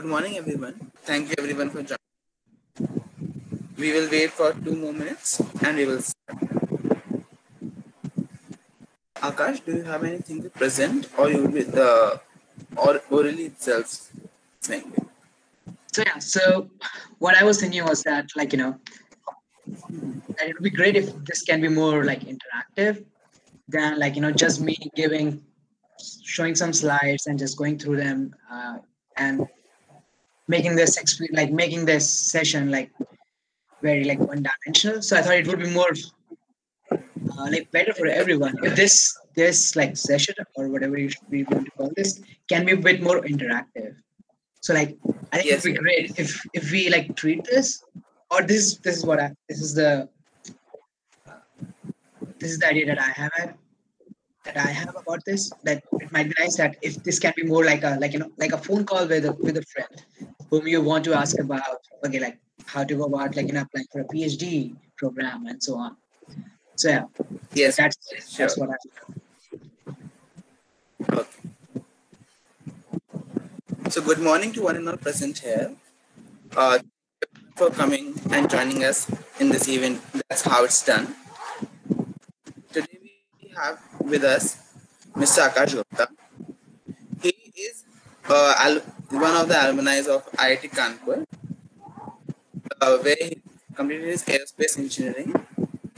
Good morning, everyone. Thank you, everyone, for joining. We will wait for two more minutes and we will start. Akash, do you have anything to present or you be the or orally itself saying it? So yeah, so what I was thinking was that like you know, it would be great if this can be more like interactive than like you know just me giving, showing some slides and just going through them uh, and making this exp- like making this session like very like one dimensional. So I thought it would be more uh, like better for everyone if this this like session or whatever you should be want to call this can be a bit more interactive. So like I think Yes. it'd be great if if we like treat this or this this is what I this is the this is the idea that I have had- that I have about this that it might be nice that if this can be more like a like you know like a phone call with a with a friend whom you want to ask about okay like how to go about like you know applying for a PhD program and so on. So yeah, Yes. that's Sure. that's what I Okay. So good morning to one and all present here. Uh, for coming and joining us in this event. That's how it's done. Today we have with us Mr. Akash Gupta. Uh, one of the alumni of IIT Kanpur, uh, where he completed his aerospace engineering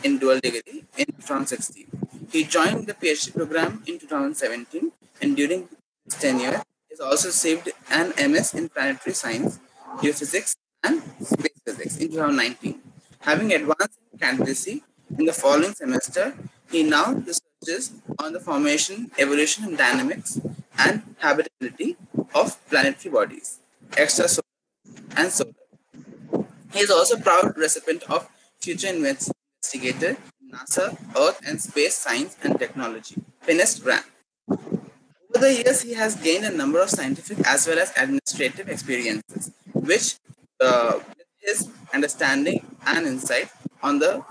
in dual degree in 2016. He joined the PhD program in 2017 and during his tenure, he also received an MS in planetary science, geophysics, and space physics in 2019. Having advanced in candidacy in the following semester, he now researches on the formation, evolution, and dynamics and habitability of planetary bodies, extrasolar and solar. He is also proud recipient of Future Investigator NASA Earth and Space Science and Technology, FINESST grant. Over the years, he has gained a number of scientific as well as administrative experiences, which, uh, his understanding and insight on the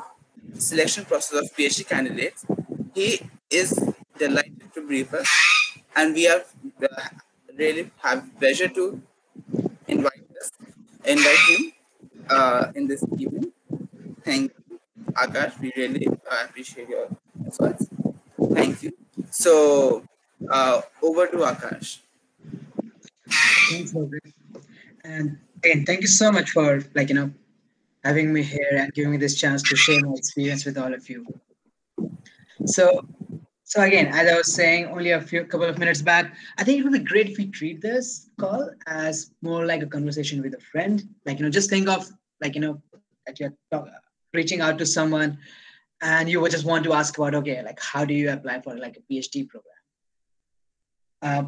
selection process of PhD candidates, he is delighted to brief us, and we are uh, really have pleasure to invite us, invite him uh, in this evening. Thank you, Akash. We really uh, appreciate your efforts. Thank you. So, uh, over to Akash. Thanks. And again, thank you so much for like you know having me here and giving me this chance to share my experience with all of you. So, so again, as I was saying only a few couple of minutes back, I think it would be great if we treat this call as more like a conversation with a friend. Like you know, just think of like you know that you're talk, reaching out to someone, and you would just want to ask about okay, like how do you apply for like a PhD program? Uh,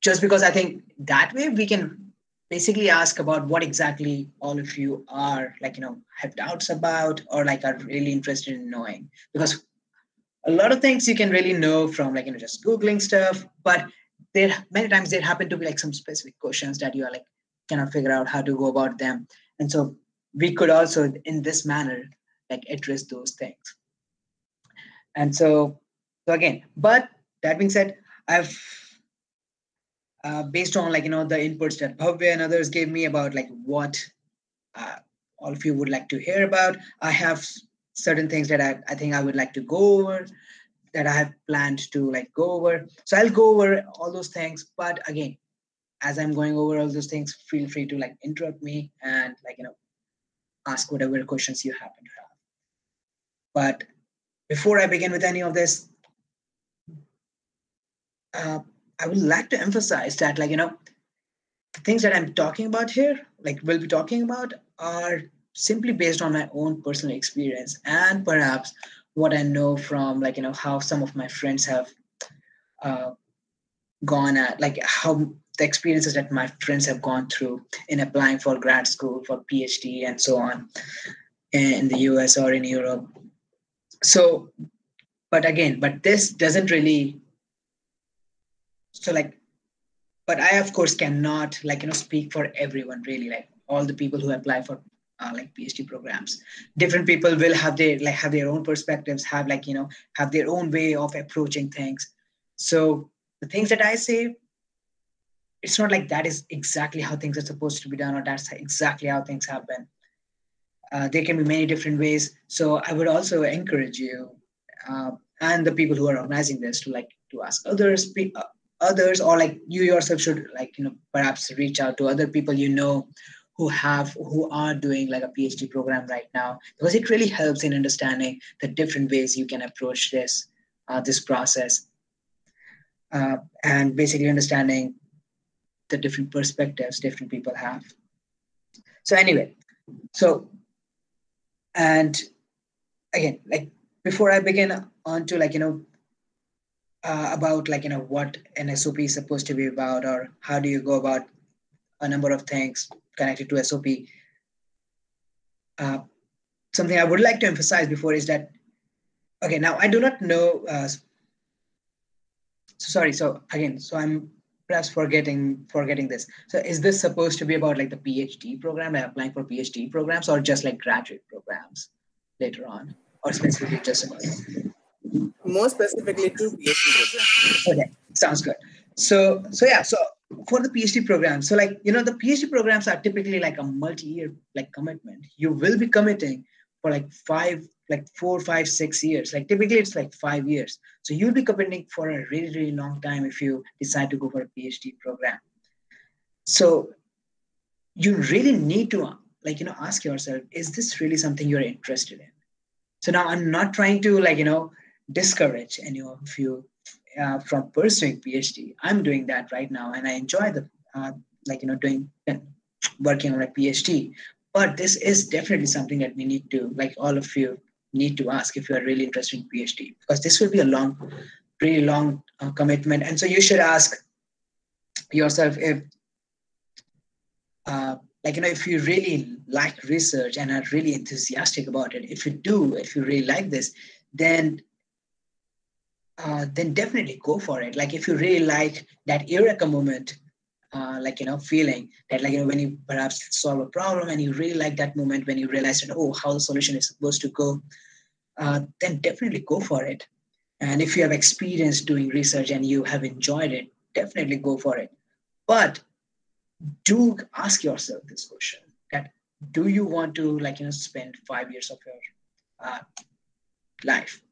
just because I think that way we can basically ask about what exactly all of you are like, you know, have doubts about or like are really interested in knowing. Because a lot of things you can really know from like, you know, just Googling stuff, but there many times there happen to be like some specific questions that you are like cannot figure out how to go about them. And so we could also in this manner like address those things. And so so again, but that being said, I've uh, based on like you know the inputs that Bhavya and others gave me about like what uh, all of you would like to hear about. I have certain things that I, I think I would like to go over that I have planned to like go over. So I'll go over all those things. But again, as I'm going over all those things, feel free to like interrupt me and like you know ask whatever questions you happen to have. But before I begin with any of this, uh, I would like to emphasize that, like, you know, the things that I'm talking about here, like, we'll be talking about, are simply based on my own personal experience and perhaps what I know from, like, you know, how some of my friends have uh, gone at, like, how the experiences that my friends have gone through in applying for grad school, for PhD, and so on in the US or in Europe. So, but again, but this doesn't really so like but i of course cannot like you know speak for everyone really like all the people who apply for uh, like phd programs. Different people will have their like have their own perspectives have like you know have their own way of approaching things. So the things that i say it's not like that is exactly how things are supposed to be done or that's exactly how things happen uh, there can be many different ways. So i would also encourage you uh, and the people who are organizing this to like to ask others uh, others or like you yourself should like you know perhaps reach out to other people you know who have who are doing like a phd program right now because it really helps in understanding the different ways you can approach this uh, this process. Uh, and basically understanding the different perspectives different people have. So anyway so and again like before i begin on to like you know uh, about like you know what an sop is supposed to be about or how do you go about a number of things connected to sop uh, something i would like to emphasize before is that okay now i do not know uh, so sorry so again so i'm perhaps forgetting forgetting this. So is this supposed to be about like the phd program? Like applying for phd programs or just like graduate programs later on? Or specifically just about more specifically to phd programs. Okay sounds good. So so yeah so for the phd program so like you know the phd programs are typically like a multi-year like commitment you will be committing for like five like four, five, six years. Like typically it's like five years. So you'll be committing for a really, really long time if you decide to go for a PhD program. So you really need to like, you know, ask yourself, is this really something you're interested in? So now I'm not trying to like, you know, discourage any of you uh, from pursuing PhD. I'm doing that right now and I enjoy the, uh, like, you know, doing, working on a PhD. But this is definitely something that we need to, like all of you, need to ask if you are really interested in PhD because this will be a long, really long uh, commitment. And so you should ask yourself if, uh, like, you know, if you really like research and are really enthusiastic about it, if you do, if you really like this, then uh, then definitely go for it. Like if you really like that eureka moment, uh, like you know, feeling that like you know when you perhaps solve a problem and you really like that moment when you realize that oh how the solution is supposed to go, uh, then definitely go for it. And if you have experience doing research and you have enjoyed it, definitely go for it. But do ask yourself this question: that do you want to like you know spend five years of your uh, life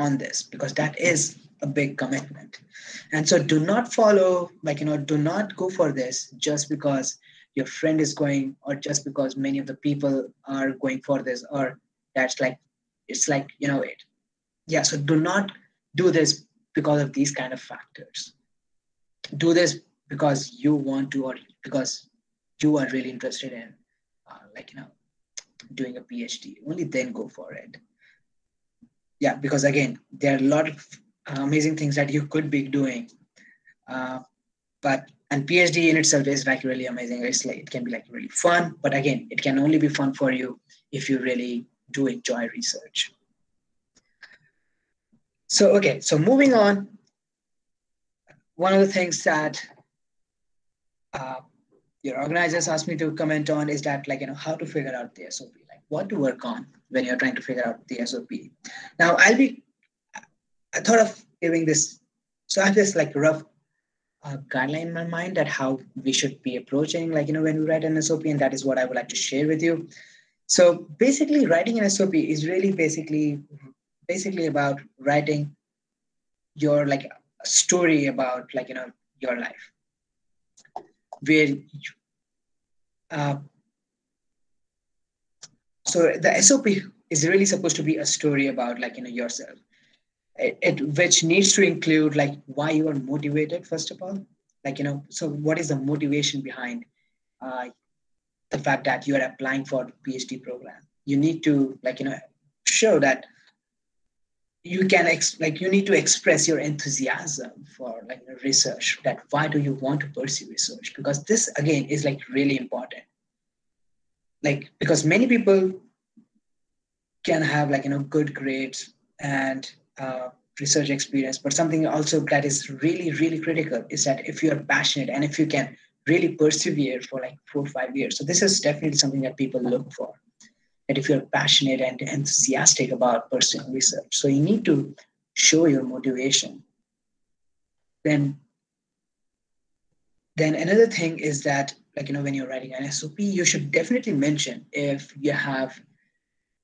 on this because that is a big commitment. And so do not follow like you know do not go for this just because your friend is going or just because many of the people are going for this or that's like it's like you know it. Yeah so do not do this because of these kind of factors. Do this because you want to or because you are really interested in uh, like you know doing a phd only then go for it yeah because again there are a lot of uh, amazing things that you could be doing. Uh, but and phd in itself is like really amazing. It's like it can be like really fun but again it can only be fun for you if you really do enjoy research. So okay so moving on. One of the things that uh, your organizers asked me to comment on is that like you know how to figure out the sop what to work on when you're trying to figure out the sop now i'll be I thought of giving this. So I have this like rough uh, guideline in my mind that how we should be approaching, like you know, when we write an SOP, and that is what I would like to share with you. So basically, writing an SOP is really basically basically about writing your like story about like you know your life, where. Uh, so the SOP is really supposed to be a story about like you know yourself it, it, which needs to include like why you are motivated first of all. Like you know so what is the motivation behind uh, the fact that you are applying for the phd program? You need to like you know show that you can ex- like you need to express your enthusiasm for like research that why do you want to pursue research? Because this again is like really important like because many people can have like you know good grades and uh, research experience. But something also that is really, really critical is that if you are passionate and if you can really persevere for like four or five years. So this is definitely something that people look for. That if you're passionate and enthusiastic about pursuing research, so you need to show your motivation. Then then another thing is that like you know when you're writing an sop you should definitely mention if you have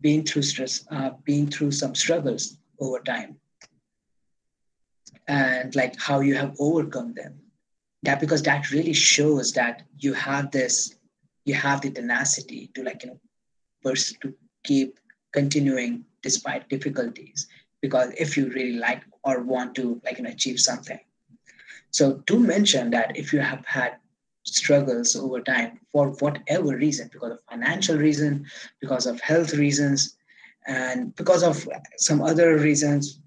been through stress uh, been through some struggles over time. And like how you have overcome them. That because that really shows that you have this you have the tenacity to like you know pers- to keep continuing despite difficulties. Because if you really like or want to like you know achieve something. So do mention that if you have had struggles over time for whatever reason because of financial reason because of health reasons and because of some other reasons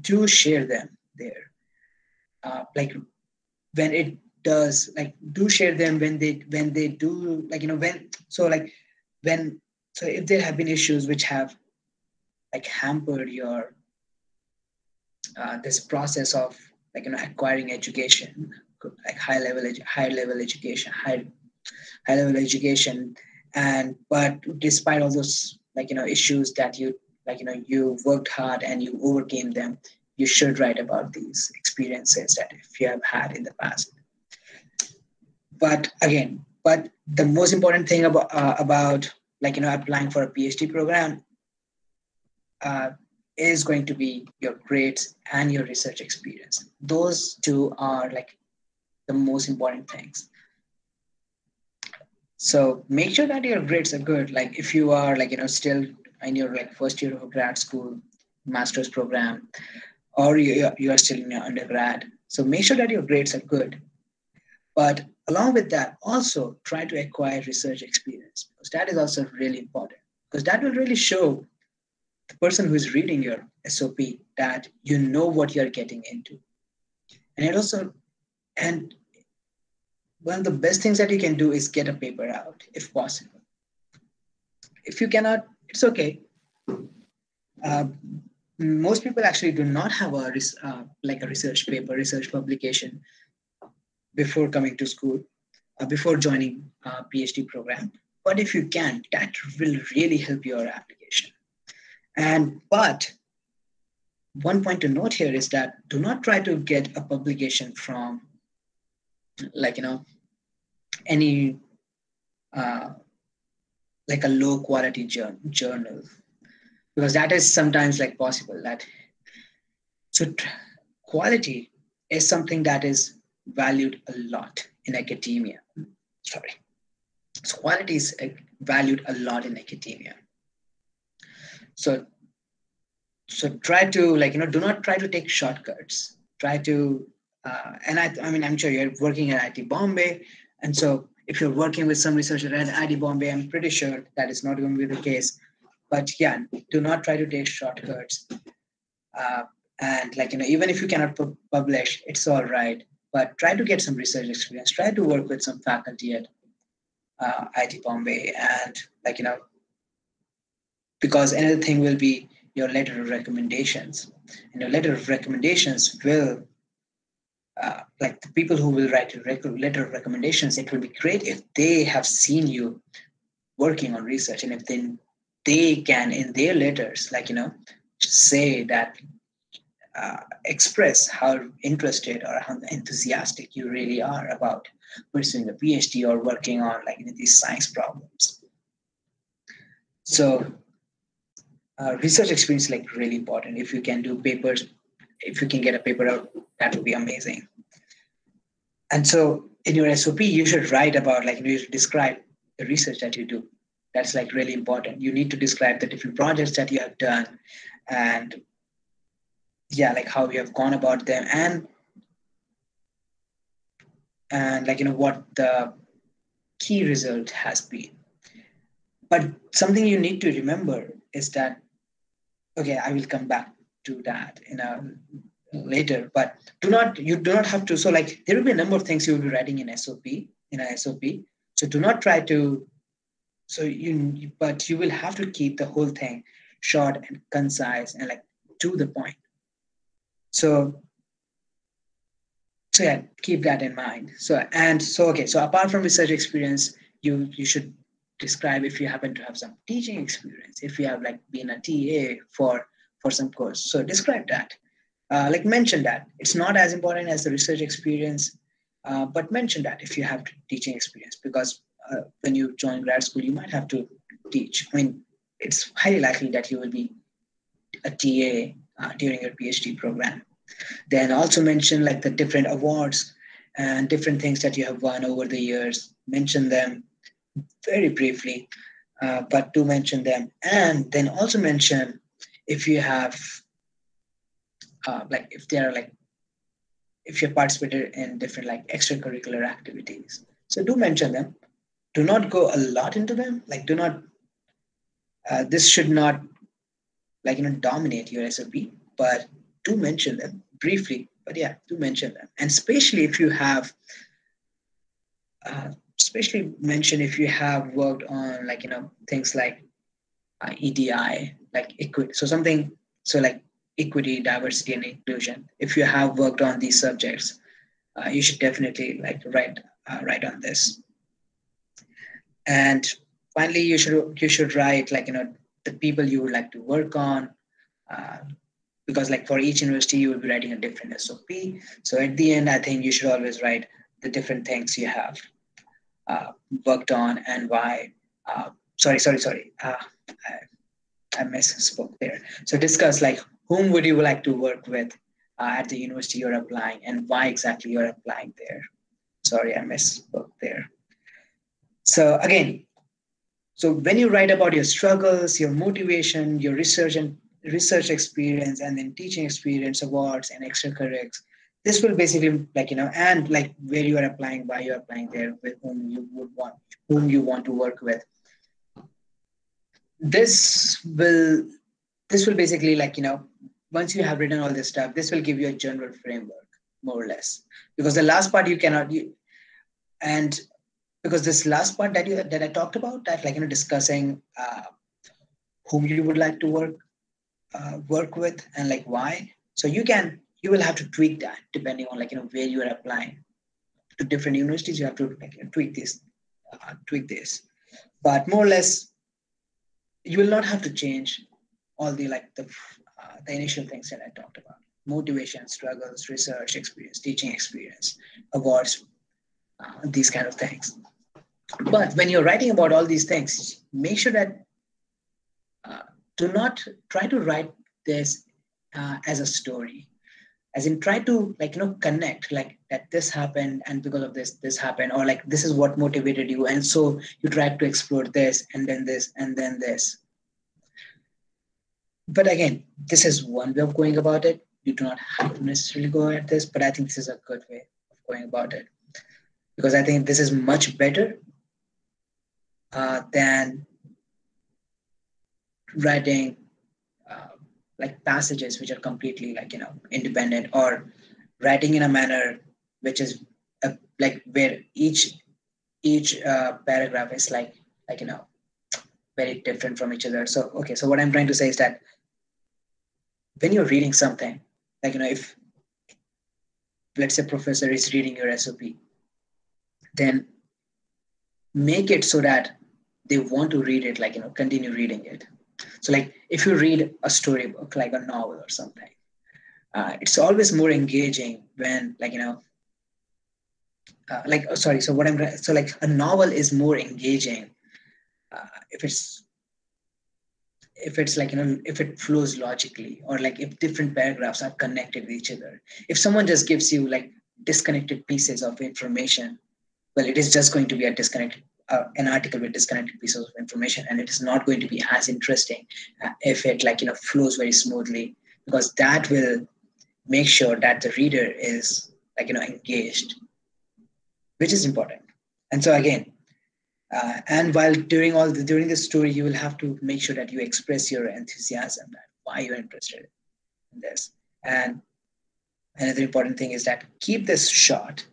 do share them there. Uh, like when it does like do share them when they when they do like you know when so like when so if there have been issues which have like hampered your uh, this process of like you know acquiring education like high level high level education high high level education. And but despite all those like you know issues that you like you know you worked hard and you overcame them you should write about these experiences that if you have had in the past. But again but the most important thing about uh, about like you know applying for a phd program uh, is going to be your grades and your research experience. Those two are like the most important things. So make sure that your grades are good. Like if you are like you know still in your like first year of grad school master's program or you, you are still in your undergrad. So make sure that your grades are good. But along with that also try to acquire research experience because that is also really important because that will really show the person who is reading your SOP that you know what you're getting into. And it also, and one of the best things that you can do is get a paper out if possible. If you cannot, it's okay. Uh, most people actually do not have a uh, like a research paper, research publication before coming to school, uh, before joining a PhD program. But if you can, that will really help your application. And but one point to note here is that do not try to get a publication from like you know any uh, like a low quality journal. Because that is sometimes like possible that so quality is something that is valued a lot in academia. Sorry. So quality is uh, valued a lot in academia. So so try to like you know do not try to take shortcuts. Try to uh, and I, I mean i'm sure you're working at IIT Bombay. And so if you're working with some researcher at IIT Bombay i'm pretty sure that is not going to be the case. But yeah do not try to take shortcuts. Uh, and like you know even if you cannot pu- publish it's all right. But try to get some research experience. Try to work with some faculty at uh, IIT Bombay. And like you know because another thing will be your letter of recommendations. And your letter of recommendations will uh, like the people who will write a rec- letter of recommendations it will be great if they have seen you working on research and if then they can in their letters like you know say that uh, express how interested or how enthusiastic you really are about pursuing a phd or working on like these science problems so uh, research experience like really important. If you can do papers, if you can get a paper out, that would be amazing. And so in your SOP, you should write about like you should describe the research that you do. That's like really important. You need to describe the different projects that you have done and yeah, like how you have gone about them and and like you know what the key result has been. But something you need to remember is that okay i will come back to that in a uh, later. But do not you do not have to so like there will be a number of things you will be writing in sop in a sop so do not try to so you but you will have to keep the whole thing short and concise and like to the point. So so yeah keep that in mind. So and so okay so apart from research experience you you should describe if you happen to have some teaching experience, if you have like been a TA for for some course. So describe that. Uh, like mention that it's not as important as the research experience, uh, but mention that if you have teaching experience, because uh, when you join grad school, you might have to teach. I mean, it's highly likely that you will be a TA uh, during your PhD program. Then also mention like the different awards and different things that you have won over the years. Mention them very briefly, uh, but do mention them. And then also mention if you have, uh, like, if there are like, if you participated in different like extracurricular activities. So do mention them. Do not go a lot into them. Like, do not. Uh, this should not, like you know, dominate your SOP, but do mention them briefly. But yeah, do mention them, and especially if you have uh, especially mention if you have worked on like you know things like uh, EDI, like equity. So something so like equity, diversity, and inclusion. If you have worked on these subjects, uh, you should definitely like write uh, write on this. And finally, you should you should write like you know the people you would like to work on. Uh, because like for each university you will be writing a different sop so at the end i think you should always write the different things you have uh, worked on and why. Sorry, sorry, sorry. Uh, I, I misspoke there. So discuss like whom would you like to work with uh, at the university you're applying and why exactly you're applying there. Sorry, I misspoke there. So again, so when you write about your struggles, your motivation, your research and research experience, and then teaching experience, awards, and extracurriculars, this will basically like you know and like where you are applying why you're applying there with whom you would want whom you want to work with this will this will basically like you know once you have written all this stuff this will give you a general framework more or less. Because the last part you cannot you, and because this last part that you that i talked about that like you know discussing uh, whom you would like to work uh, work with and like why. So you can you will have to tweak that depending on like you know where you are applying. To different universities you have to like, tweak this uh, tweak this. But more or less you will not have to change all the like the uh, the initial things that i talked about. Motivation struggles research experience teaching experience awards uh, these kind of things. But when you're writing about all these things make sure that uh, do not try to write this uh, as a story as in try to like you know connect like that this happened and because of this this happened or like this is what motivated you and so you try to explore this and then this and then this. But again this is one way of going about it. You do not have to necessarily go at this but i think this is a good way of going about it. Because i think this is much better uh, than writing like passages which are completely like you know independent or writing in a manner which is a, like where each each uh, paragraph is like like you know very different from each other. So okay so what i'm trying to say is that when you're reading something like you know if let's say professor is reading your sop then make it so that they want to read it like you know continue reading it so, like if you read a storybook, like a novel or something, uh, it's always more engaging when, like you know, uh, like oh, sorry. So what I'm so like a novel is more engaging uh, if it's if it's like you know if it flows logically or like if different paragraphs are connected with each other if someone just gives you like disconnected pieces of information well it is just going to be a disconnected uh, an article with disconnected pieces of information and it is not going to be as interesting uh, if it like you know flows very smoothly because that will make sure that the reader is like you know engaged which is important. And so again uh, and while during all the, during the story you will have to make sure that you express your enthusiasm why you're interested in this. And another important thing is that keep this short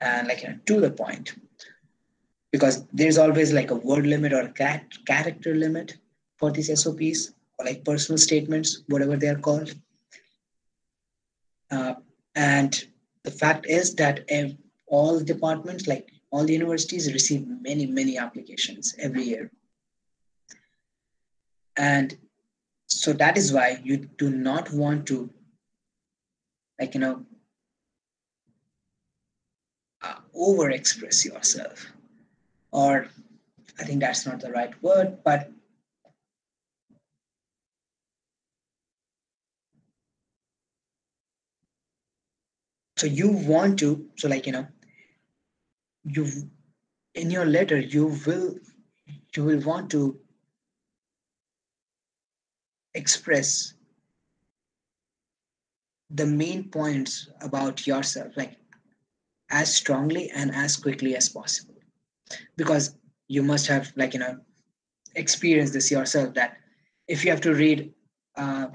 and like you know to the point because there's always like a word limit or character limit for these SOPs or like personal statements, whatever they are called. Uh, and the fact is that all departments, like all the universities, receive many, many applications every year. And so that is why you do not want to, like, you know, uh, over express yourself or i think that's not the right word but so you want to so like you know you in your letter you will you will want to express the main points about yourself like as strongly and as quickly as possible because you must have like you know experienced this yourself that if you have to read uh,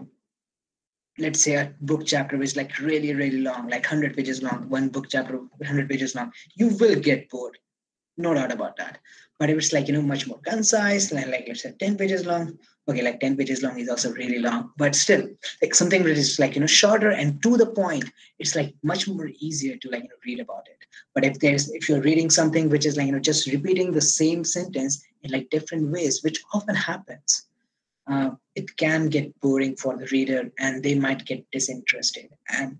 let's say a book chapter which is like really really long like 100 pages long one book chapter 100 pages long you will get bored. No doubt about that. But if it's like you know much more concise like, like let's say 10 pages long okay like 10 pages long is also really long but still like something that is like you know shorter and to the point it's like much more easier to like you know read about it. But if there's if you're reading something which is like you know just repeating the same sentence in like different ways which often happens uh, it can get boring for the reader and they might get disinterested and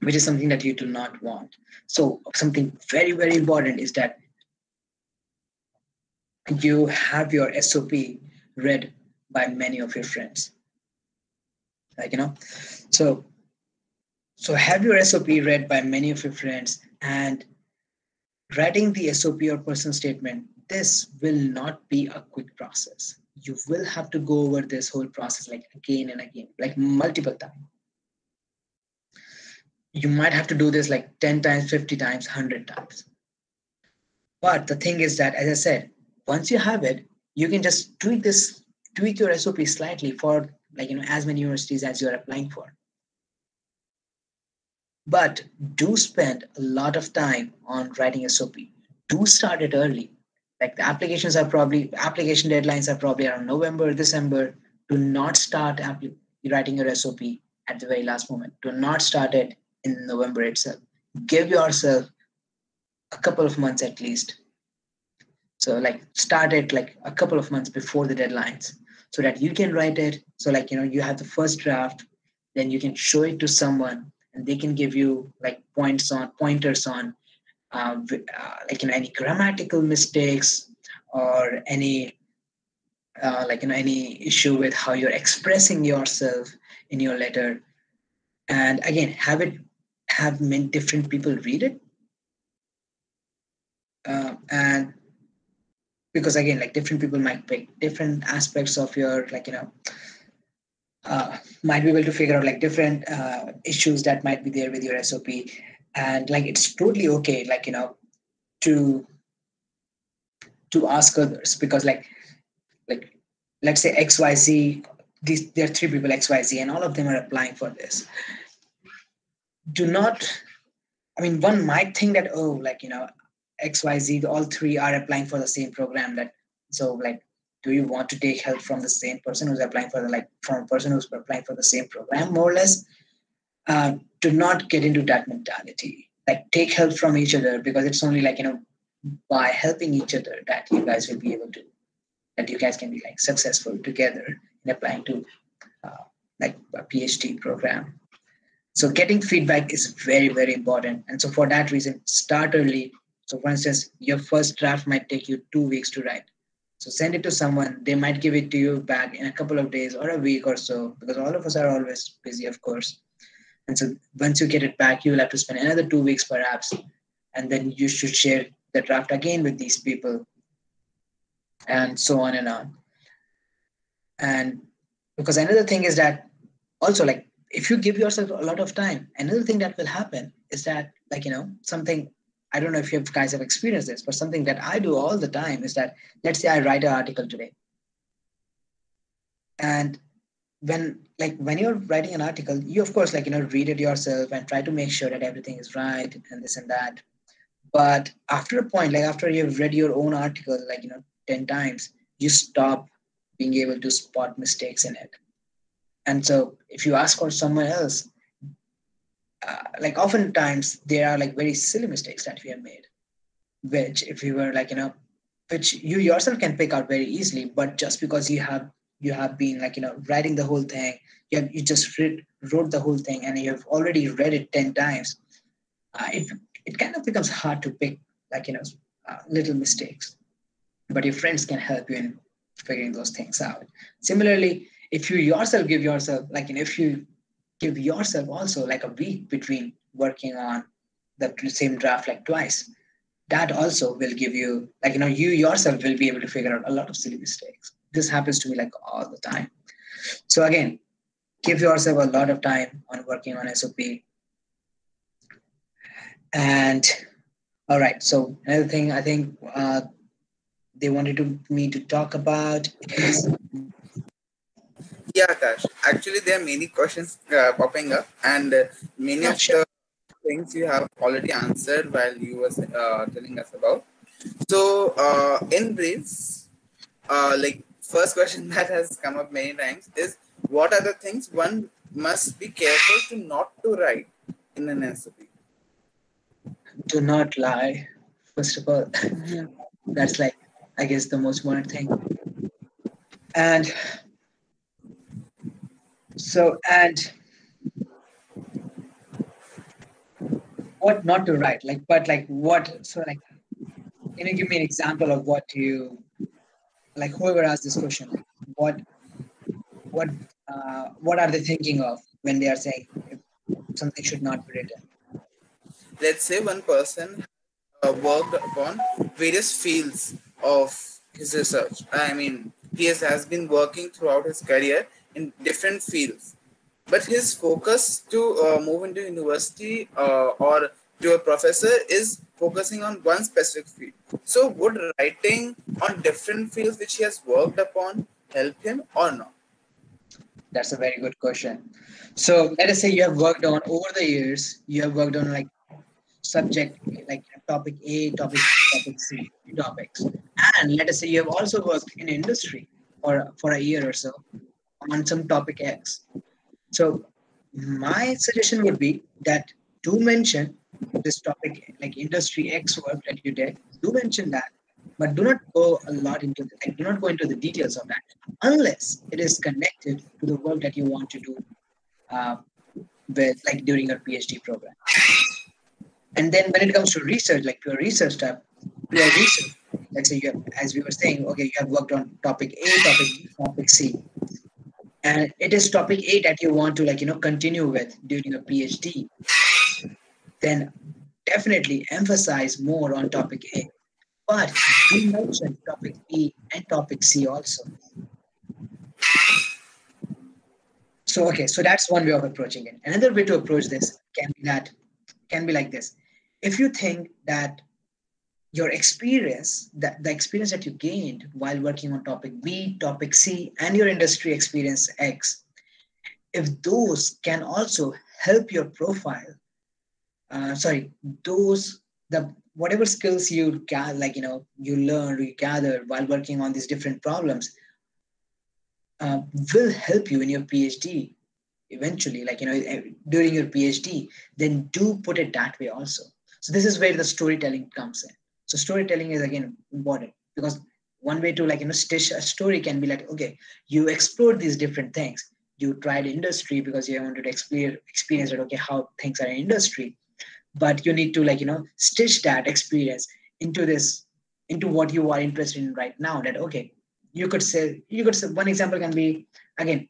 which is something that you do not want. So something very very important is that you have your sop read by many of your friends. Like you know? So so have your sop read by many of your friends and writing the sop or person statement this will not be a quick process. You will have to go over this whole process like again and again like multiple times. You might have to do this like 10 times 50 times 100 times. But the thing is that as i said once you have it you can just tweak this tweak your sop slightly for like you know as many universities as you're applying for. But do spend a lot of time on writing sop do start it early. Like the applications are probably application deadlines are probably around november december. Do not start writing your sop at the very last moment. Do not start it in november itself. Give yourself a couple of months at least. So like start it like a couple of months before the deadlines so that you can write it. So like you know you have the first draft then you can show it to someone and they can give you like points on pointers on uh, uh, like you know any grammatical mistakes or any uh, like you know any issue with how you're expressing yourself in your letter. And again have it have many different people read it. Uh, and because again like different people might pick different aspects of your like you know uh, might be able to figure out like different uh, issues that might be there with your sop and like it's totally okay like you know to to ask others because like like let's say xyz these there are three people xyz and all of them are applying for this. Do not i mean one might think that oh like you know xyz all three are applying for the same program that so like do you want to take help from the same person who's applying for the like from a person who's applying for the same program more or less uh, do not get into that mentality. Like take help from each other because it's only like you know by helping each other that you guys will be able to that you guys can be like successful together in applying to uh, like a PhD program. So getting feedback is very very important, and so for that reason, start early. So for instance, your first draft might take you two weeks to write. So send it to someone. They might give it to you back in a couple of days or a week or so, because all of us are always busy, of course. And so once you get it back, you will have to spend another two weeks perhaps. And then you should share the draft again with these people and so on and on. And because another thing is that also like if you give yourself a lot of time, another thing that will happen is that like, you know, something I don't know if you guys have experienced this, but something that I do all the time is that let's say I write an article today. And when like when you're writing an article you of course like you know read it yourself and try to make sure that everything is right and this and that but after a point like after you've read your own article like you know 10 times you stop being able to spot mistakes in it and so if you ask for someone else uh, like oftentimes there are like very silly mistakes that we have made which if you were like you know which you yourself can pick out very easily but just because you have you have been like you know writing the whole thing you, have, you just read, wrote the whole thing and you have already read it 10 times uh, it, it kind of becomes hard to pick like you know uh, little mistakes. But your friends can help you in figuring those things out. Similarly if you yourself give yourself like you know, if you give yourself also like a week between working on the same draft like twice. That also will give you like you know you yourself will be able to figure out a lot of silly mistakes. This happens to me like all the time. So again give yourself a lot of time on working on sop and all right so another thing i think uh, they wanted to, me to talk about is yeah Akash. actually there are many questions uh, popping up and uh, many of the things you have already answered while you were uh, telling us about so uh, in brief uh, like first question that has come up many times is what are the things one must be careful to not to write in an SOP? Do not lie. First of all, that's like I guess the most important thing. And so and what not to write like but like what so like can you give me an example of what you like whoever asked this question like what what uh, what are they thinking of when they are saying something should not be written? Let's say one person uh, worked upon various fields of his research. I mean he has, has been working throughout his career in different fields but his focus to uh, move into university uh, or to a professor is focusing on one specific field. So, would writing on different fields which he has worked upon help him or not? That's a very good question. So, let us say you have worked on over the years, you have worked on like subject like topic A, topic B, topic C, topics, and let us say you have also worked in industry for for a year or so on some topic X. So, my suggestion would be that do mention this topic, like industry X work that you did, do mention that, but do not go a lot into the, like, do not go into the details of that unless it is connected to the work that you want to do uh, with like during your PhD program. And then when it comes to research, like pure research stuff, pure research, let's say you have, as we were saying, okay, you have worked on topic A, topic B, topic C. And it is topic A that you want to like, you know, continue with during your PhD then definitely emphasize more on topic A. But we mentioned topic B and topic C also. So okay, so that's one way of approaching it. Another way to approach this can be that can be like this. If you think that your experience, that the experience that you gained while working on topic B, topic C, and your industry experience X, if those can also help your profile uh, sorry those the whatever skills you gather like you know you learn you gather while working on these different problems uh, will help you in your phd eventually like you know eh, during your phd then do put it that way also. So this is where the storytelling comes in so storytelling is again important because one way to like you know stitch a story can be like okay you explored these different things. You tried industry because you wanted to experience experience it okay how things are in industry. But you need to like you know stitch that experience into this into what you are interested in right now that okay you could say you could say one example can be again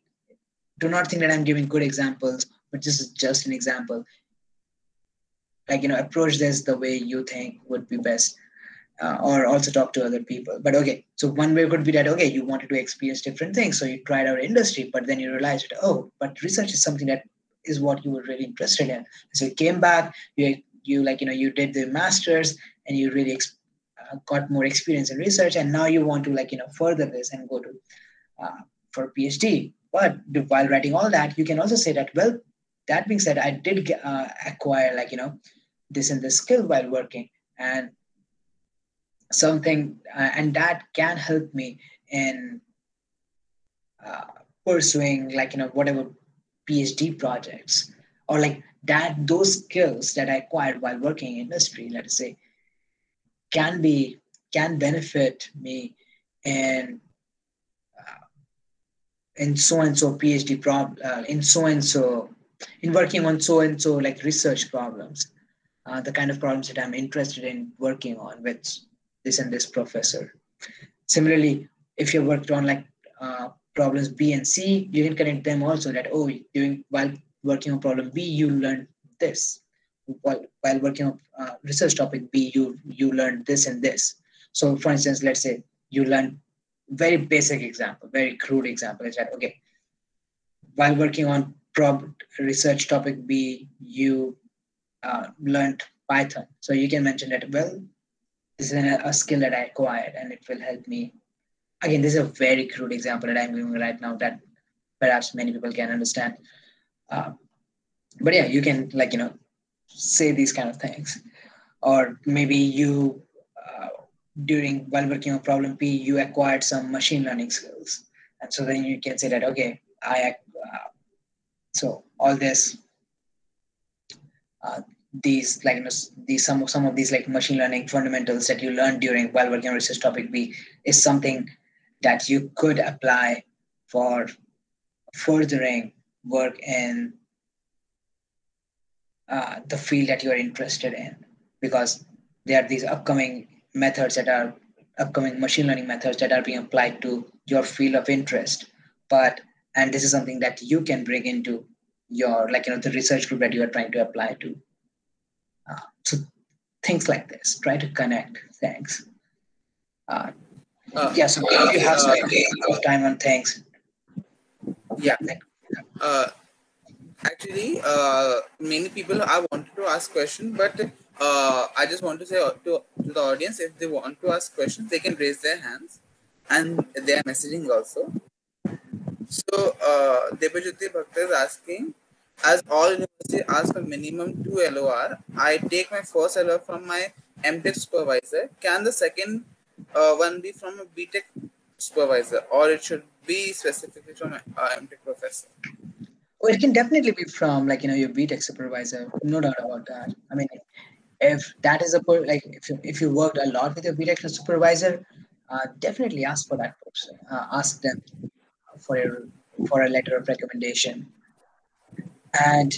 do not think that i'm giving good examples but this is just an example. Like you know approach this the way you think would be best uh, or also talk to other people but okay so one way could be that okay you wanted to experience different things so you tried out industry but then you realized oh but research is something that is what you were really interested in. So you came back, you you like you know you did the masters and you really ex- uh, got more experience in research, and now you want to like you know further this and go to uh, for PhD. But while writing all that, you can also say that well, that being said, I did uh, acquire like you know this and this skill while working and something uh, and that can help me in uh, pursuing like you know whatever PhD projects or like that those skills that I acquired while working in industry, let's say, can be can benefit me in uh, in so and so PhD problem uh, in so and so in working on so and so like research problems. uh, the kind of problems that I'm interested in working on with this and this professor. Similarly, if you worked on like uh, problems B and C, you can connect them also that, oh, doing while working on problem B, you learned this. While, while working on uh, research topic B, you, you learned this and this. So for instance, let's say you learn very basic example, very crude example is that, okay, while working on prob research topic B, you uh, learned Python. So you can mention that, well, this is a, skill that I acquired and it will help me. Again, this is a very crude example that I'm giving right now that perhaps many people can understand. Uh, but yeah, you can like, you know, say these kind of things. Or maybe you, uh, during while working on problem P, you acquired some machine learning skills. And so then you can say that, okay, I, uh, so all this, uh, these like you know, these some of some of these like machine learning fundamentals that you learned during while working on research topic B is something that you could apply for furthering work in uh, the field that you are interested in. Because there are these upcoming methods that are upcoming machine learning methods that are being applied to your field of interest. But and this is something that you can bring into your like you know the research group that you are trying to apply to uh, so things like this, try to connect things. Uh, uh, yeah, so you have some uh, time on things. Yeah. Uh, actually, uh, many people I wanted to ask question, but uh, I just want to say to, to the audience, if they want to ask questions, they can raise their hands, and they are messaging also. So, uh, Debajyoti Bhakta is asking, as all universities ask for minimum two LOR, I take my first LOR from my MTech supervisor. Can the second uh, one be from a BTech supervisor, or it should be specifically from a uh, MTech professor? Well, it can definitely be from like you know your BTech supervisor, no doubt about that. I mean, if that is a like if you, if you worked a lot with your BTech supervisor, uh, definitely ask for that person. Uh, ask them for a for a letter of recommendation and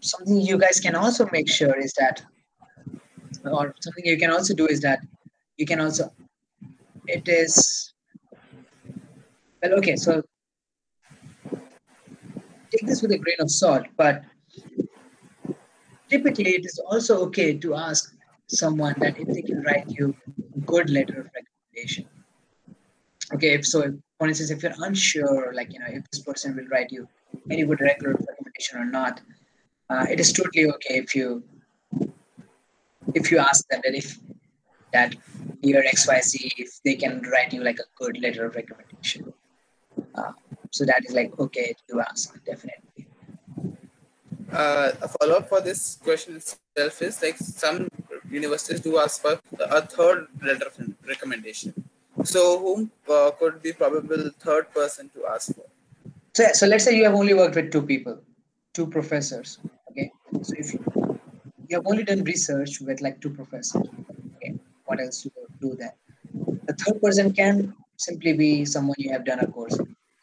something you guys can also make sure is that, or something you can also do is that you can also, it is, well, okay, so take this with a grain of salt, but typically it is also okay to ask someone that if they can write you a good letter of recommendation. Okay, if so, for instance, if you're unsure, like, you know, if this person will write you any good regular recommendation or not, uh, it is totally okay if you if you ask them that if that your XYZ, if they can write you like a good letter of recommendation. Uh, so that is like okay to ask, definitely. Uh, a follow-up for this question itself is like some universities do ask for a third letter of recommendation. So whom uh, could be probable third person to ask for? So, so let's say you have only worked with two people, two professors. Okay. So if you, you have only done research with like two professors, okay, what else you do then? The third person can simply be someone you have done a course.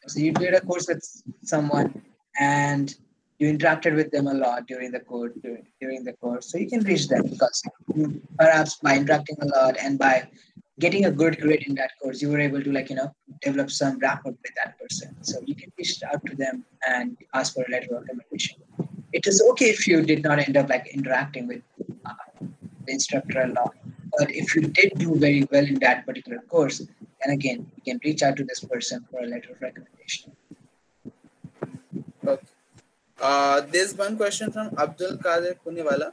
So you did a course with someone and you interacted with them a lot during the course during, during the course so you can reach them because perhaps by interacting a lot and by getting a good grade in that course, you were able to like, you know, develop some rapport with that person. So you can reach out to them and ask for a letter of recommendation. It is okay if you did not end up like interacting with uh, the instructor a lot. But if you did do very well in that particular course, then again, you can reach out to this person for a letter of recommendation. Okay. Uh, there's one question from Abdul Kader Puniwala.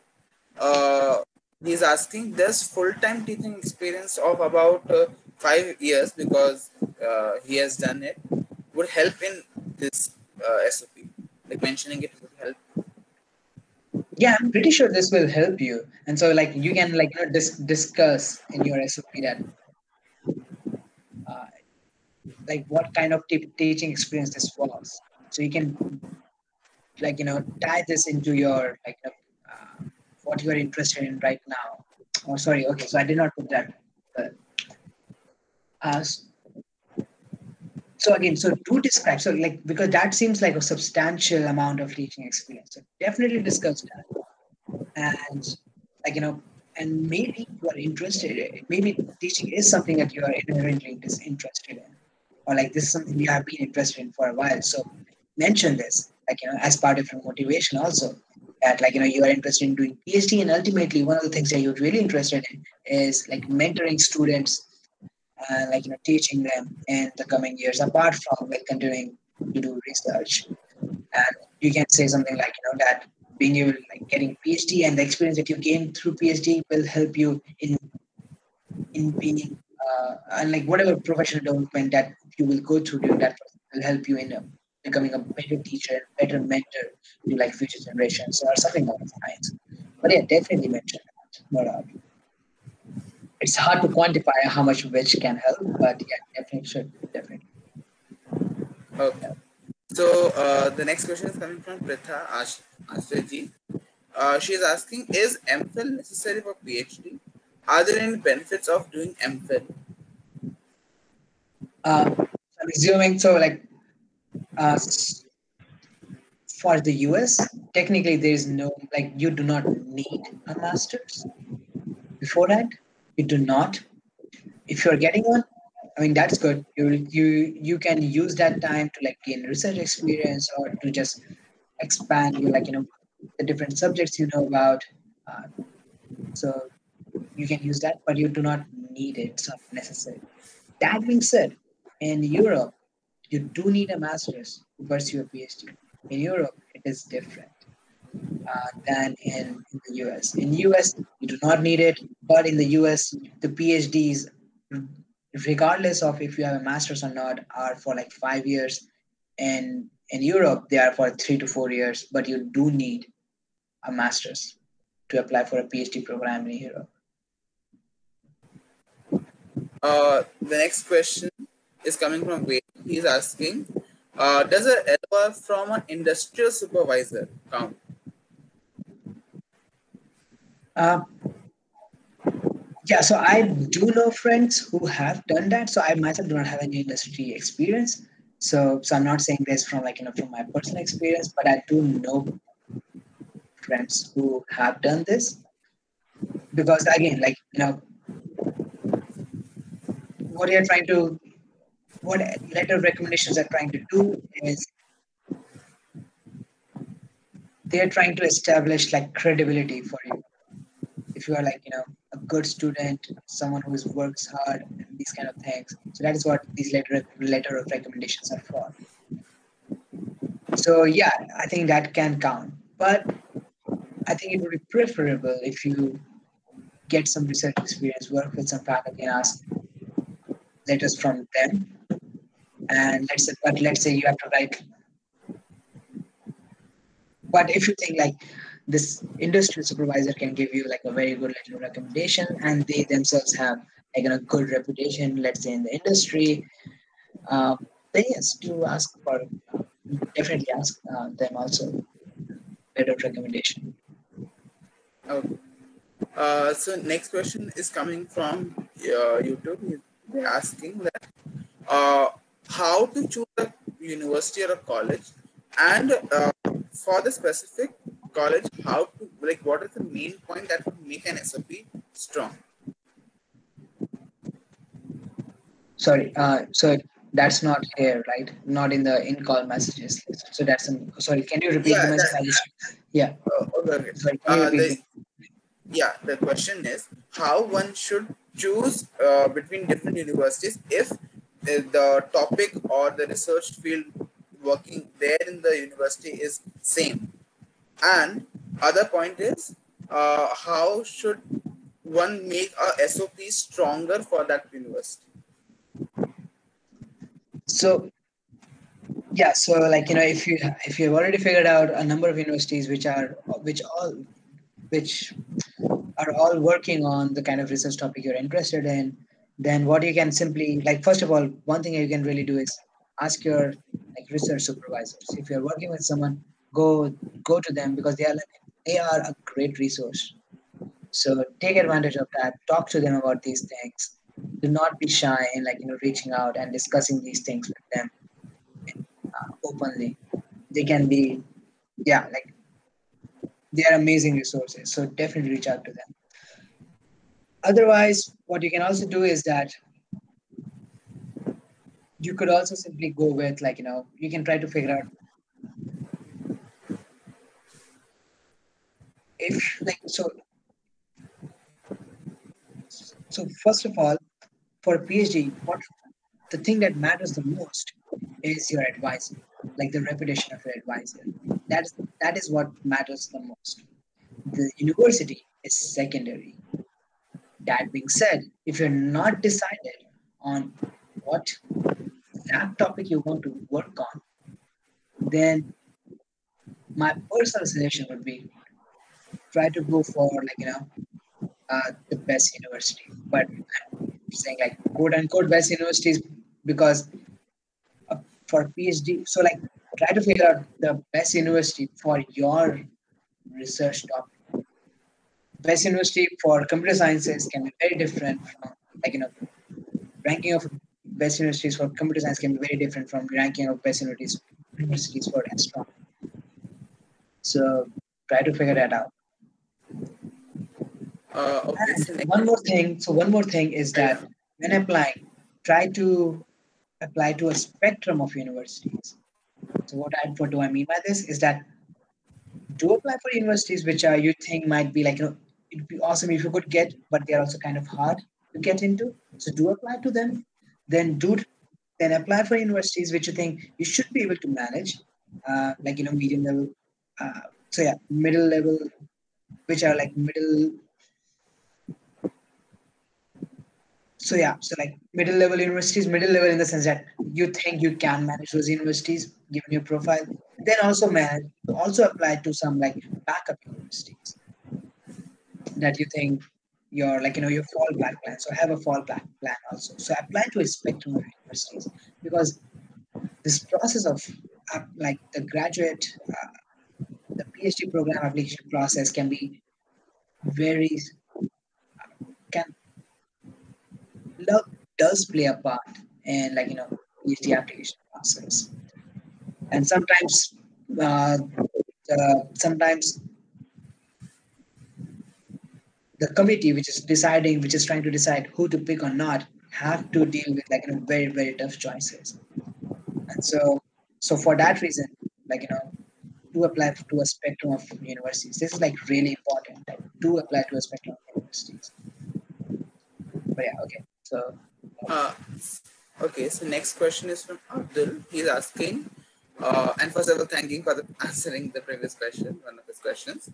Uh, he's asking there's full-time teaching experience of about uh, five years because uh, he has done it would help in this uh, sop like mentioning it would help yeah i'm pretty sure this will help you and so like you can like you know dis- discuss in your sop that uh, like what kind of t- teaching experience this was so you can like you know tie this into your like uh, what you are interested in right now. Oh, sorry. Okay, so I did not put that. Uh, so again, so do describe. So like because that seems like a substantial amount of teaching experience. So definitely discuss that. and like you know and maybe you are interested maybe teaching is something that you are inherently interested in or like this is something you have been interested in for a while so mention this like you know as part of your motivation also that like you know you are interested in doing phd and ultimately one of the things that you're really interested in is like mentoring students and like you know teaching them in the coming years apart from like continuing to do research. And you can say something like you know that being able like getting phd and the experience that you gain through phd will help you in in being uh, and like whatever professional development that you will go through during that will help you in uh, becoming a better teacher better mentor to like future generations or something along those lines. But yeah definitely mention that no doubt it's hard to quantify how much which can help but yeah definitely should definitely Okay. So uh, the next question is coming from Pritha Ash-. Uh, she is asking, is MPhil necessary for PhD? Are there any benefits of doing MPhil? uh, I'm assuming so like uh, for the US, technically there is no like you do not need a master's. Before that, you do not. If you're getting one, I mean that's good. You you you can use that time to like gain research experience or to just expand your like you know the different subjects you know about. Uh, so you can use that, but you do not need it. It's not necessary. That being said, in Europe, you do need a master's to pursue a PhD. In Europe, it is different uh, than in, in the US. In US, you do not need it, but in the US, the PhDs, regardless of if you have a master's or not, are for like five years. And in Europe, they are for three to four years, but you do need a master's to apply for a PhD program in Europe. Uh, the next question is coming from Wade. He's asking, uh, does a LOR from an industrial supervisor count? Uh, yeah, so I do know friends who have done that. So I myself do not have any industry experience. So, so I'm not saying this from like you know from my personal experience, but I do know friends who have done this because again, like you know, what you're trying to, what letter recommendations are trying to do is they're trying to establish like credibility for you if you are like you know a good student someone who works hard these kind of things. So that is what these letter letter of recommendations are for. So yeah i think that can count. But i think it would be preferable if you get some research experience work with some faculty and ask letters from them. And let's say but let's say you have to write but if you think like this industrial supervisor can give you like a very good recommendation and they themselves have like a good reputation let's say in the industry um, then yes to ask for definitely ask uh, them also letter of recommendation Okay. Uh, so next question is coming from uh, YouTube. They're asking that uh, how to choose a university or a college, and uh, for the specific college, how to like what is the main point that would make an SOP strong? sorry uh, so that's not here right not in the in call messages list. so that's an, sorry can you repeat Yeah, the message that- yeah Uh, okay, sorry Uh, the, yeah, the question is how one should choose uh, between different universities if the topic or the research field working there in the university is same. And other point is uh, how should one make a SOP stronger for that university? so yeah so like you know if you if you've already figured out a number of universities which are which all which are all working on the kind of research topic you're interested in then what you can simply like first of all one thing you can really do is ask your like research supervisors if you're working with someone go go to them because they are like, they are a great resource so take advantage of that talk to them about these things do not be shy in like you know reaching out and discussing these things with them uh, openly they can be yeah like they are amazing resources. So definitely reach out to them. Otherwise, what you can also do is that you could also simply go with like you know you can try to figure out if like so so first of all for a phd what the thing that matters the most is your advisor like the reputation of your advisor. That's that is what matters the most. The university is secondary. That being said if you're not decided on what that topic you want to work on then my personal suggestion would be try to go for like you know uh, the best university. But i'm saying like quote unquote best universities because uh, for phd so like try to figure out the best university for your research topic. Best university for computer sciences can be very different from like you know ranking of best universities for computer science can be very different from ranking of best universities universities for astronomy. So try to figure that out Uh, okay. so and next- one more thing. So one more thing is that when applying, try to apply to a spectrum of universities. So what I what do I mean by this is that do apply for universities which are you think might be like you know it'd be awesome if you could get, but they're also kind of hard to get into. So do apply to them. Then do then apply for universities which you think you should be able to manage, uh, like you know medium level. Uh, so yeah, middle level, which are like middle so yeah. So like middle level universities middle level in the sense that you think you can manage those universities given your profile. Then also manage also apply to some like backup universities that you think your like you know your fallback plan. So have a fallback plan also. So apply to a spectrum of universities because this process of uh, like the graduate uh, the phd program application process can be very can luck does play a part in like you know PhD application process, and sometimes uh, the, sometimes the committee which is deciding, which is trying to decide who to pick or not, have to deal with like you know very very tough choices, and so so for that reason, like you know. To apply to a spectrum of universities. This is like really important. Like, do apply to a spectrum of universities. But yeah, okay. So Uh, okay, so next question is from Abdul. He's asking, uh, and first of all, thanking for the answering the previous question, one of his questions.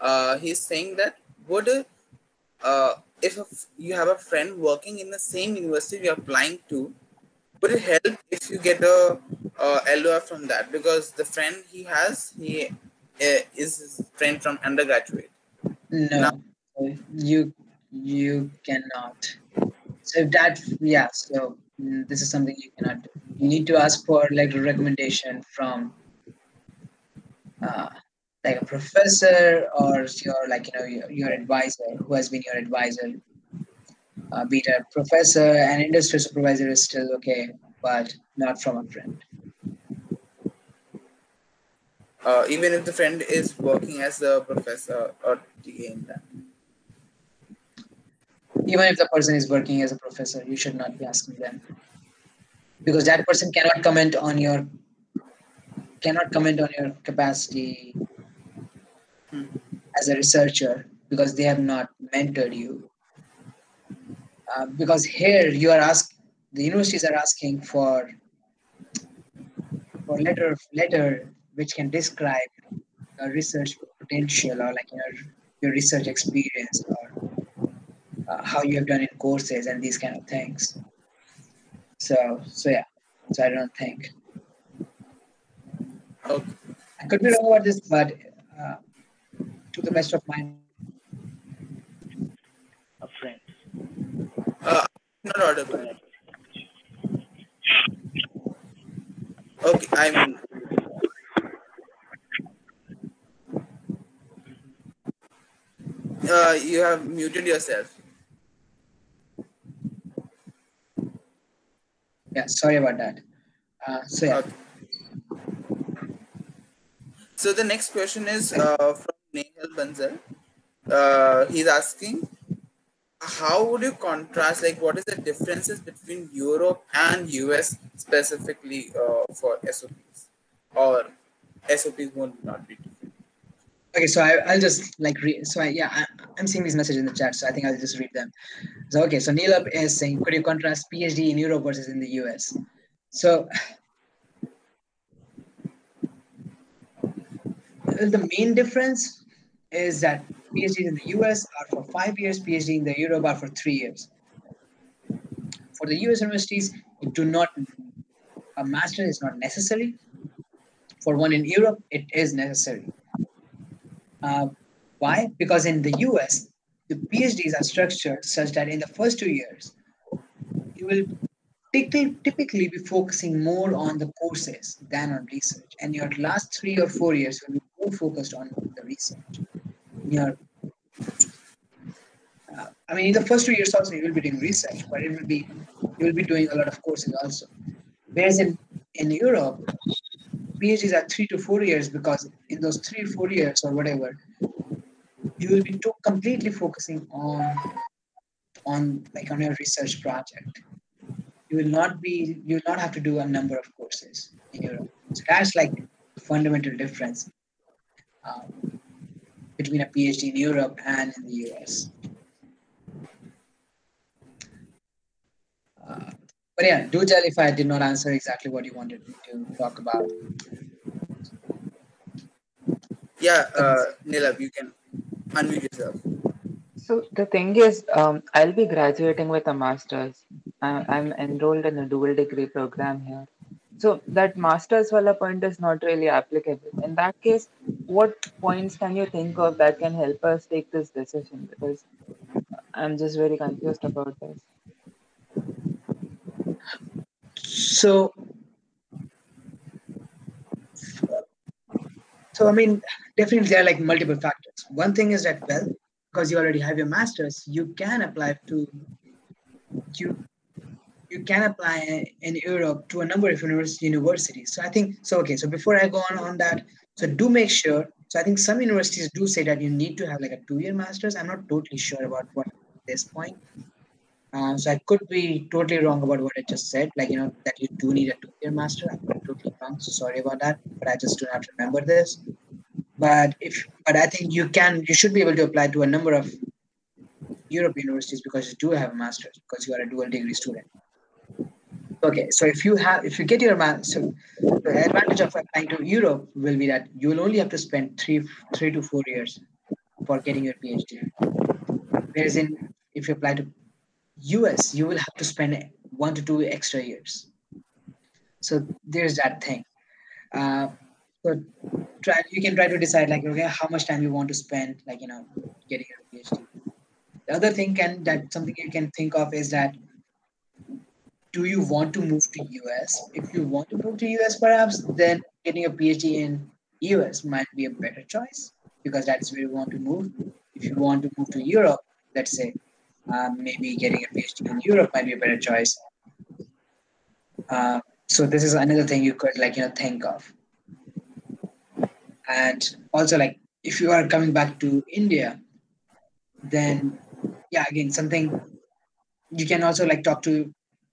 Uh, he's saying that would uh, if a you have a friend working in the same university you're applying to, would it help if you get a uh, LOR from that? Because the friend he has, he uh, is his friend from undergraduate. no, you you cannot. So if that yeah, so mm, this is something you cannot do. You need to ask for like a recommendation from uh, like a professor or your like you know your, your advisor who has been your advisor. Uh, be it a professor, an industry supervisor is still okay, but not from a friend. Uh, even if the friend is working as a professor or TA in that. Even if the person is working as a professor you should not be asking them. Because that person cannot comment on your cannot comment on your capacity as a researcher because they have not mentored you. Uh, because here you are asked the universities are asking for for letter letter which can describe your research potential or like your your research experience or uh, how you have done in courses and these kind of things. So, so yeah. So I don't think Okay. I could be wrong about this, but uh, to the best of my friend. Uh, not audible. Okay, I mean. Uh, you have muted yourself. Yeah, sorry about that. Uh, so yeah, Okay. So the next question is uh, from Nehal Bansal. Uh, he's asking, how would you contrast, like, what is the differences between Europe and US specifically uh, for SOPs? Or SOPs won't not be different? Okay, so I, will just like read. So I, yeah, I, am seeing these messages in the chat, so I think I'll just read them. So okay, so Neil is saying, could you contrast PhD in Europe versus in the US? So the main difference is that PhDs in the US are for five years, PhD in the Europe are for three years. For the US universities, it do not a master is not necessary. For one in Europe, it is necessary. Uh, why? Because in the US, the PhDs are structured such that in the first two years, you will typically be focusing more on the courses than on research. And your last three or four years will be more focused on the research. Your, uh, I mean, in the first two years also you will be doing research, but it will be you will be doing a lot of courses also. Whereas in in Europe, PhDs are three to four years because in those three four years or whatever, you will be too, completely focusing on on like on your research project. You will not be you will not have to do a number of courses in Europe. So that's like fundamental difference um, between a PhD in Europe and in the US. Uh, but yeah, do tell if I did not answer exactly what you wanted to talk about. Yeah, uh, Nilab, you can unmute yourself. So the thing is, um, I'll be graduating with a master's. I'm enrolled in a dual degree program here. So that master's wala point is not really applicable. In that case, what points can you think of that can help us take this decision? Because I'm just very confused about this. So, so I mean, definitely there are like multiple factors. One thing is that well, because you already have your master's, you can apply to you you can apply in Europe to a number of universities. So I think so. Okay, so before I go on on that, so do make sure. So I think some universities do say that you need to have like a two-year master's. I'm not totally sure about what this point. Uh, so I could be totally wrong about what I just said. Like, you know, that you do need a two-year master. I'm totally wrong. So sorry about that. But I just do not remember this. But if but I think you can you should be able to apply to a number of Europe universities because you do have a master's because you are a dual degree student. Okay, so if you have if you get your master, so the advantage of applying to Europe will be that you will only have to spend three three to four years for getting your PhD. Whereas in if you apply to US, you will have to spend one to two extra years. So there's that thing. Uh, so try you can try to decide like okay how much time you want to spend like you know getting your PhD. The other thing can that something you can think of is that do you want to move to US? If you want to move to US, perhaps then getting a PhD in US might be a better choice because that's where you want to move. If you want to move to Europe, let's say, um, maybe getting a PhD in Europe might be a better choice. Uh, so this is another thing you could like you know think of. And also like if you are coming back to India, then yeah, again something you can also like talk to.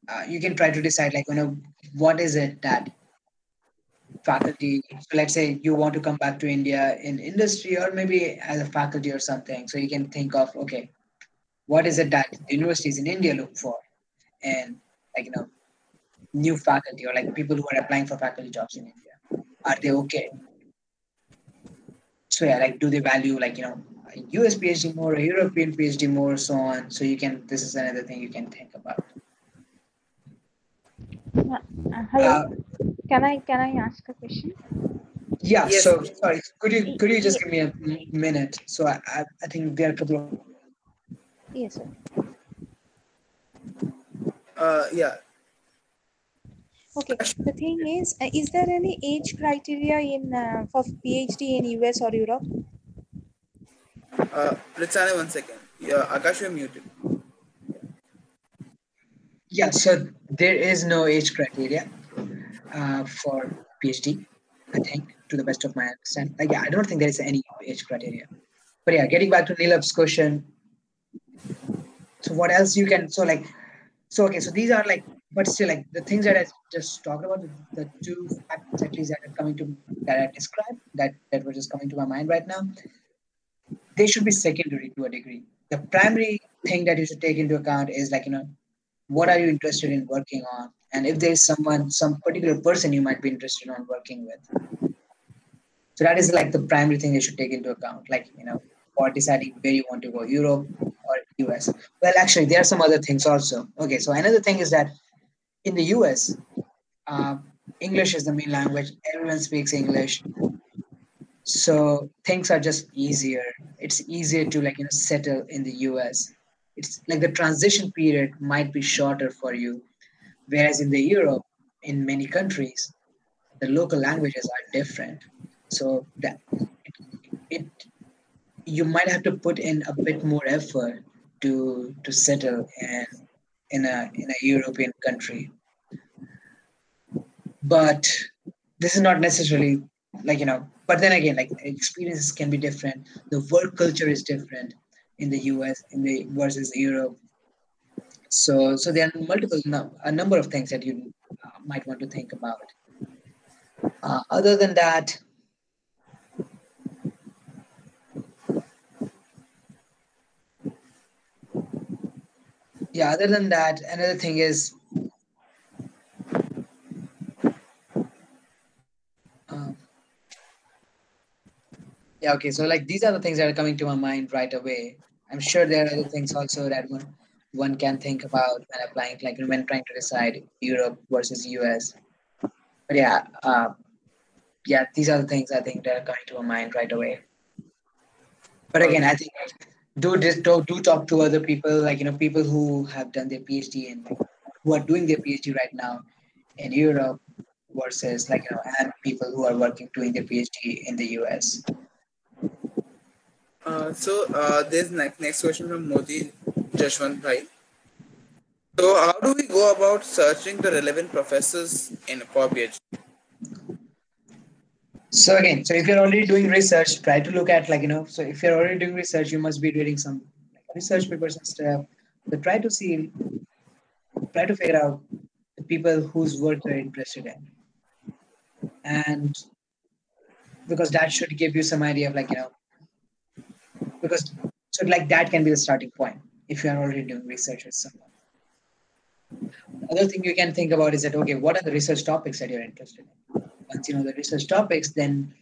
Uh, you can try to decide like you know what is it that faculty so let's say you want to come back to india in industry or maybe as a faculty or something so you can think of okay what is it that universities in India look for, and like you know, new faculty or like people who are applying for faculty jobs in India, are they okay? So yeah, like do they value like you know a US PhD more, a European PhD more, so on. So you can this is another thing you can think about. Uh, hello. Uh, can I can I ask a question? Yeah. Yes. So sorry. Could you could you just give me a minute? So I I, I think there are a couple of Yes, sir. Uh, yeah. Okay. The thing is, uh, is there any age criteria in uh, for PhD in US or Europe? Uh, Ritsane, one second. Yeah, Akash, you're muted. Yeah, so there is no age criteria uh, for PhD, I think, to the best of my understanding. Like, yeah, I don't think there is any age criteria. But yeah, getting back to Nilab's question. So what else you can so like so okay, so these are like but still like the things that I just talked about, the, the two factors at least that are coming to that I described that that were just coming to my mind right now, they should be secondary to a degree. The primary thing that you should take into account is like you know, what are you interested in working on, and if there's someone, some particular person you might be interested in working with. So that is like the primary thing you should take into account, like you know, for deciding where you want to go, Europe US. Well, actually, there are some other things also. Okay, so another thing is that in the US, uh, English is the main language. Everyone speaks English, so things are just easier. It's easier to like you know settle in the US. It's like the transition period might be shorter for you, whereas in the Europe, in many countries, the local languages are different. So that it, it you might have to put in a bit more effort to to settle in in a in a European country. But this is not necessarily like you know. But then again, like experiences can be different. The work culture is different in the US in the versus Europe. So so there are multiple a number of things that you uh, might want to think about. Uh, other than that, yeah other than that another thing is um, yeah okay so like these are the things that are coming to my mind right away. I'm sure there are other things also that one one can think about when applying like when trying to decide europe versus us but yeah uh, yeah these are the things i think that are coming to my mind right away. But again i think do this do, do talk to other people like you know people who have done their phd and who are doing their phd right now in europe versus like you know and people who are working doing their phd in the us uh, so uh, there's next, next question from Modi Jashwant Bhai. So how do we go about searching the relevant professors in for PhD? So again, so if you're already doing research, try to look at like you know. So if you're already doing research, you must be reading some research papers and stuff. But try to see, try to figure out the people whose work you're interested in, and because that should give you some idea of like you know, because so like that can be the starting point if you are already doing research with someone. Other thing you can think about is that okay, what are the research topics that you're interested in? Once you know the research topics, then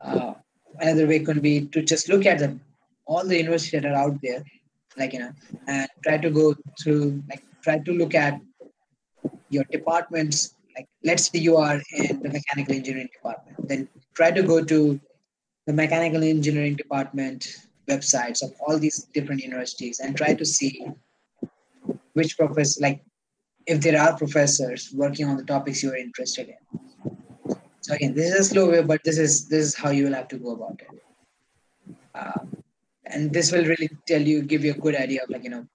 uh, another way could be to just look at them, all the universities that are out there, like you know, and try to go through, like try to look at your departments. Like let's say you are in the mechanical engineering department, then try to go to the mechanical engineering department websites of all these different universities and try to see which professors, like if there are professors working on the topics you're interested in so again, this is a slow way, but this is this is how you will have to go about it. Uh, and this will really tell you, give you a good idea of like you know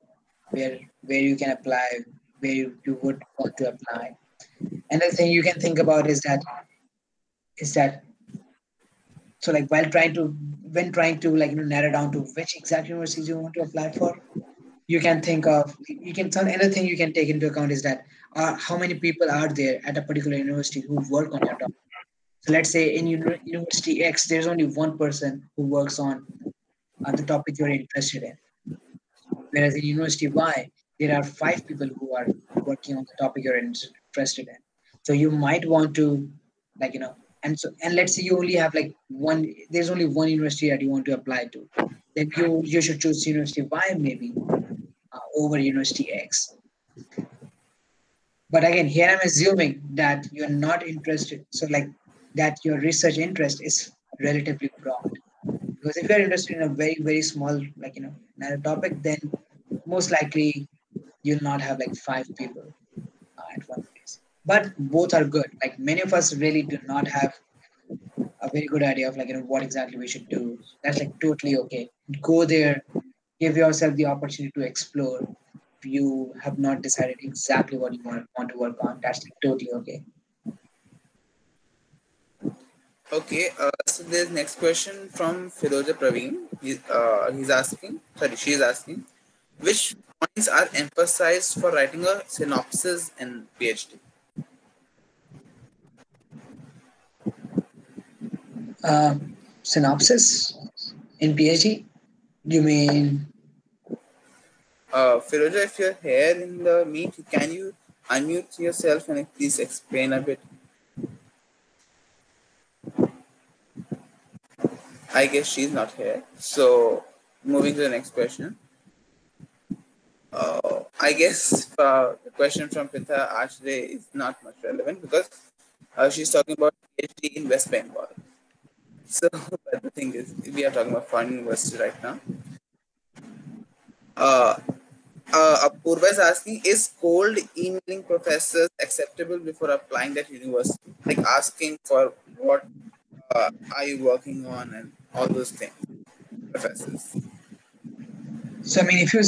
where where you can apply, where you, you would want to apply. Another thing you can think about is that is that so like while trying to when trying to like you know narrow down to which exact universities you want to apply for, you can think of you can another thing you can take into account is that uh, how many people are there at a particular university who work on your topic so let's say in University X, there's only one person who works on uh, the topic you're interested in. Whereas in University Y, there are five people who are working on the topic you're interested in. So you might want to, like, you know, and so and let's say you only have like one, there's only one university that you want to apply to. Then you you should choose University Y maybe uh, over University X. But again, here I'm assuming that you're not interested. So like that your research interest is relatively broad. Because if you're interested in a very, very small, like, you know, narrow topic, then most likely you'll not have like five people uh, at one place. But both are good. Like many of us really do not have a very good idea of like, you know, what exactly we should do. That's like totally okay. Go there, give yourself the opportunity to explore. If you have not decided exactly what you want, want to work on, that's like totally okay. Okay, uh, so there's next question from Firoja Praveen. He, uh, he's asking, sorry, she's asking, which points are emphasized for writing a synopsis in PhD? Uh, synopsis in PhD? You mean? Uh, Firoja, if you're here in the meet, can you unmute yourself and please explain a bit? I guess she's not here. So moving to the next question. Uh, I guess uh, the question from Pritha Ashray is not much relevant because uh, she's talking about PhD in West Bengal. So, but the thing is, we are talking about foreign university right now. Uh, uh, is asking, is cold emailing professors acceptable before applying that university? Like asking for what uh, are you working on and all those things, professors. So, I mean, if you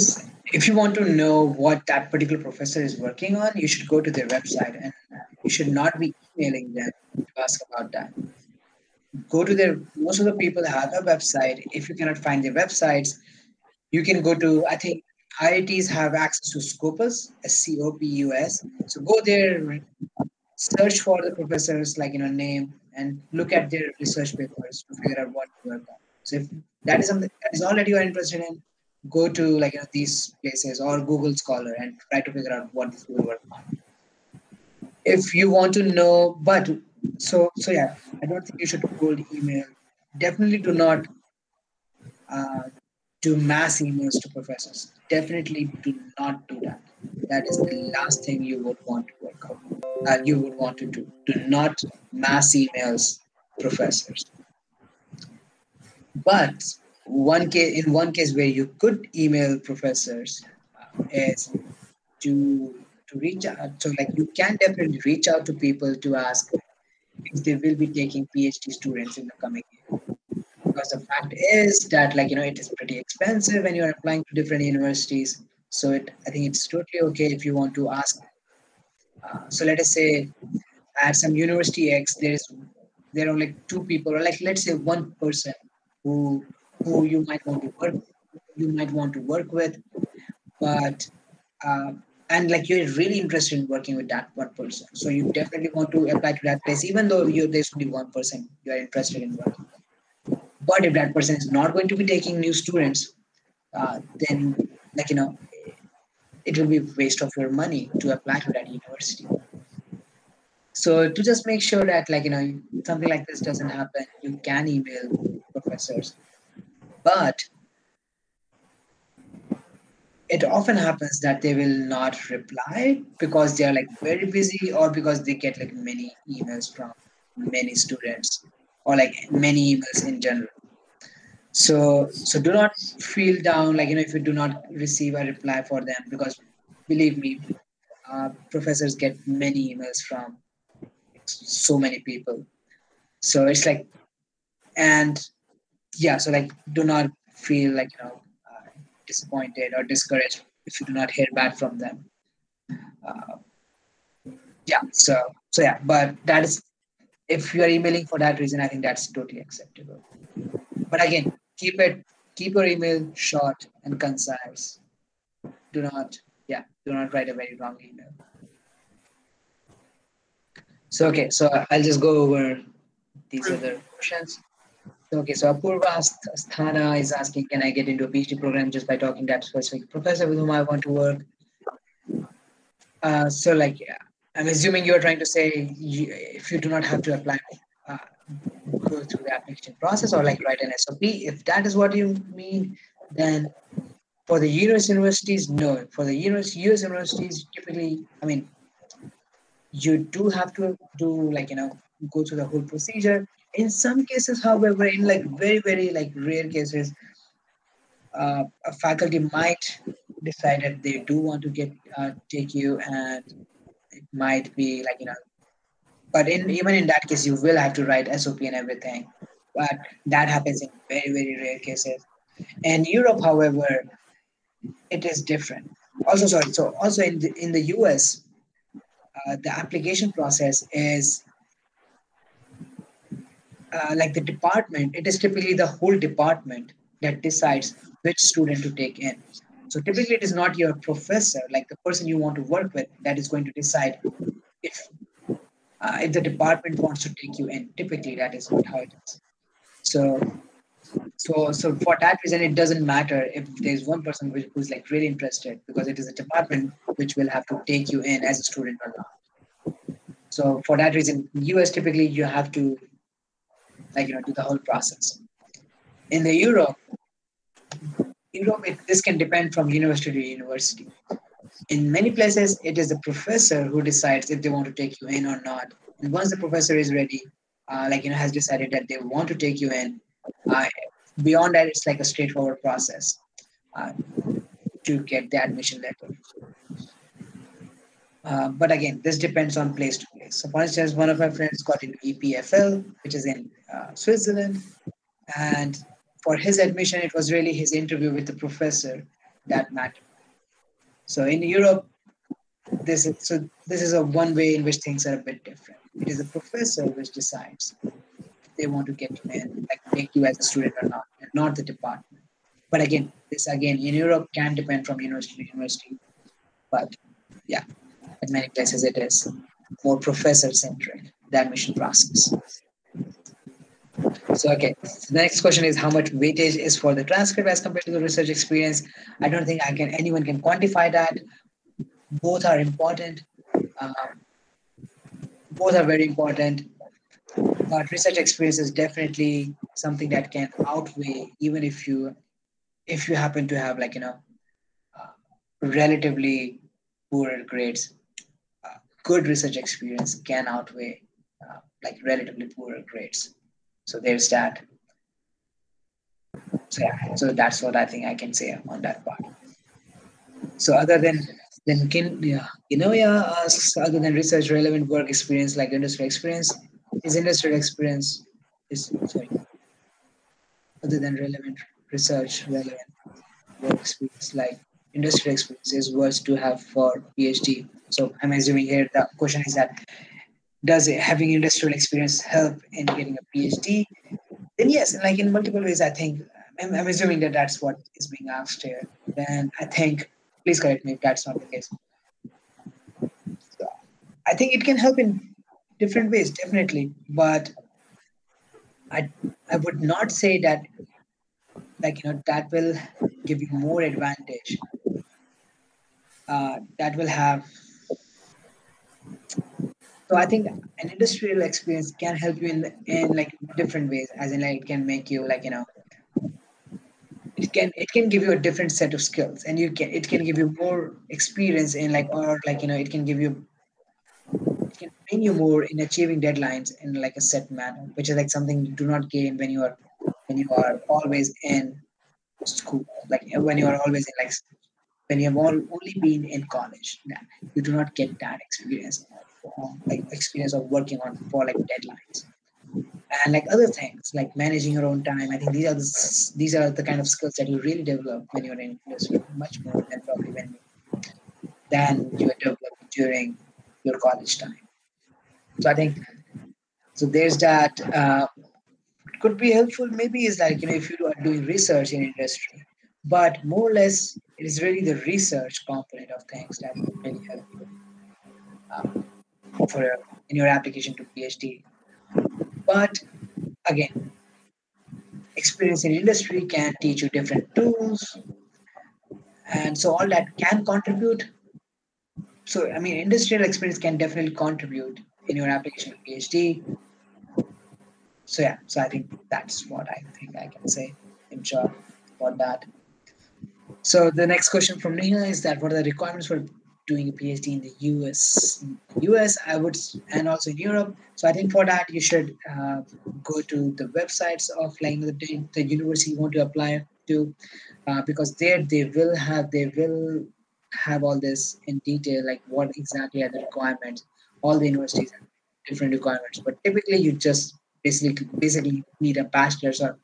if you want to know what that particular professor is working on, you should go to their website and you should not be emailing them to ask about that. Go to their, most of the people have a website. If you cannot find their websites, you can go to, I think IITs have access to Scopus, S C O P U S. So go there, search for the professor's like you know name, and look at their research papers to figure out what to work on. So if that is something that is all that you are interested in, go to like you know, these places or Google Scholar and try to figure out what will work on. If you want to know, but so so yeah, I don't think you should cold email. Definitely do not uh, do mass emails to professors. Definitely do not do that. That is the last thing you would want to work out. Uh, you would want to do. Do not mass emails professors. But one case, in one case where you could email professors uh, is to to reach out. So like you can definitely reach out to people to ask if they will be taking PhD students in the coming year. Because the fact is that like you know it is pretty expensive when you're applying to different universities. So it I think it's totally okay if you want to ask. Uh, so let us say at some university X there is there are like two people or like let's say one person who who you might want to work you might want to work with but uh, and like you're really interested in working with that one person so you definitely want to apply to that place even though you there's only one person you are interested in working but if that person is not going to be taking new students uh, then like you know it will be waste of your money to apply to that university. So to just make sure that like you know something like this doesn't happen you can email professors. But it often happens that they will not reply because they are like very busy or because they get like many emails from many students or like many emails in general so so do not feel down like you know if you do not receive a reply for them because believe me uh, professors get many emails from so many people. So it's like and yeah so like do not feel like you know uh, disappointed or discouraged if you do not hear back from them. Uh, yeah so so yeah but that is if you are emailing for that reason i think that's totally acceptable. But again keep it keep your email short and concise. Do not yeah do not write a very long email. So okay so i'll just go over these other questions. Okay, so Apurva Sthana is asking, can I get into a PhD program just by talking to that specific professor with whom I want to work? Uh, so like, yeah, I'm assuming you're trying to say you, if you do not have to apply, go through the application process or like write an SOP. If that is what you mean, then for the US universities, no. For the US, US universities, typically, I mean, you do have to do like, you know, go through the whole procedure in some cases however in like very very like rare cases uh, a faculty might decide that they do want to get uh, take you and it might be like you know but in even in that case you will have to write sop and everything. But that happens in very very rare cases. In europe however it is different. Also sorry so also in the in the us uh, the application process is uh, like the department, it is typically the whole department that decides which student to take in. So typically, it is not your professor, like the person you want to work with, that is going to decide if uh, if the department wants to take you in. Typically, that is not how it is. So, so, so for that reason, it doesn't matter if there's one person who- who's like really interested because it is a department which will have to take you in as a student or not. So for that reason, US typically you have to like you know do the whole process. In the Europe, Europe it, this can depend from university to university. In many places, it is the professor who decides if they want to take you in or not. And once the professor is ready, uh, like you know, has decided that they want to take you in, uh, beyond that, it's like a straightforward process uh, to get the admission letter. Uh, but again, this depends on place to place. So, for instance, one of my friends got into EPFL, which is in uh, Switzerland, and for his admission, it was really his interview with the professor that mattered. So, in Europe, this is so this is a one way in which things are a bit different. It is the professor which decides they want to get you in, like take you as a student or not, and not the department. But again, this again in Europe can depend from university to university. But yeah, in many places it is more professor centric, the admission process. So okay, so the next question is how much weightage is for the transcript as compared to the research experience? I don't think I can anyone can quantify that. Both are important. Um, both are very important. But research experience is definitely something that can outweigh even if you if you happen to have like you know uh, relatively poorer grades uh, good research experience can outweigh uh, like relatively poorer grades so there's that. So yeah. So that's what i think i can say on that part. So other than then can yeah you know yeah uh, asks other than research relevant work experience like industrial experience is industrial experience is sorry other than relevant research relevant work experience like industrial experience is worth to have for phd so i'm assuming here the question is that does it, having industrial experience help in getting a phd then yes and like in multiple ways i think i'm, I'm assuming that that's what is being asked here. Then i think please correct me if that's not the case. So i think it can help in different ways definitely but i i would not say that like you know that will give you more advantage. Uh, that will have so i think an industrial experience can help you in in like different ways as in like it can make you like you know it can it can give you a different set of skills and you can it can give you more experience in like or like you know it can give you it can train you more in achieving deadlines in like a set manner which is like something you do not gain when you are when you are always in school like when you are always in like when you have all, only been in college. You do not get that experience um, like experience of working on for like deadlines. And like other things like managing your own time. I think these are the these are the kind of skills that you really develop when you're in industry much more than probably when than you develop during your college time. So i think so there's that uh, could be helpful. Maybe is like you know if you are doing research in industry but more or less it is really the research component of things that really help you. Um, for your, in your application to phd but again experience in industry can teach you different tools and so all that can contribute. So i mean industrial experience can definitely contribute in your application to phd so yeah so i think that's what i think i can say in short about that. So the next question from Neha is that what are the requirements for doing a PhD in the US? US, I would, and also in Europe. So I think for that you should uh, go to the websites of like the, the university you want to apply to, uh, because there they will have they will have all this in detail, like what exactly are the requirements. All the universities have different requirements, but typically you just basically basically need a bachelor's or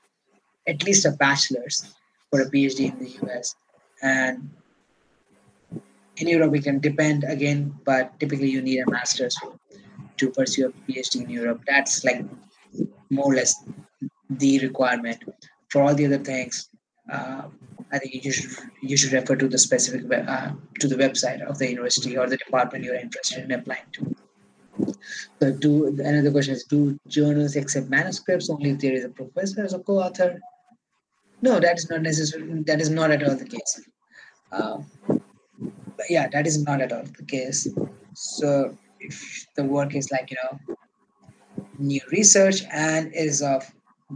at least a bachelor's for a PhD in the US. And in Europe, it can depend again, but typically you need a master's to pursue a PhD in Europe. That's like more or less the requirement. For all the other things, uh, I think you should you should refer to the specific uh, to the website of the university or the department you're interested in applying to. So, do another question is: Do journals accept manuscripts only if there is a professor as a co-author? No, that is not necessary. That is not at all the case. Uh, yeah, that is not at all the case. So, if the work is like you know new research and is of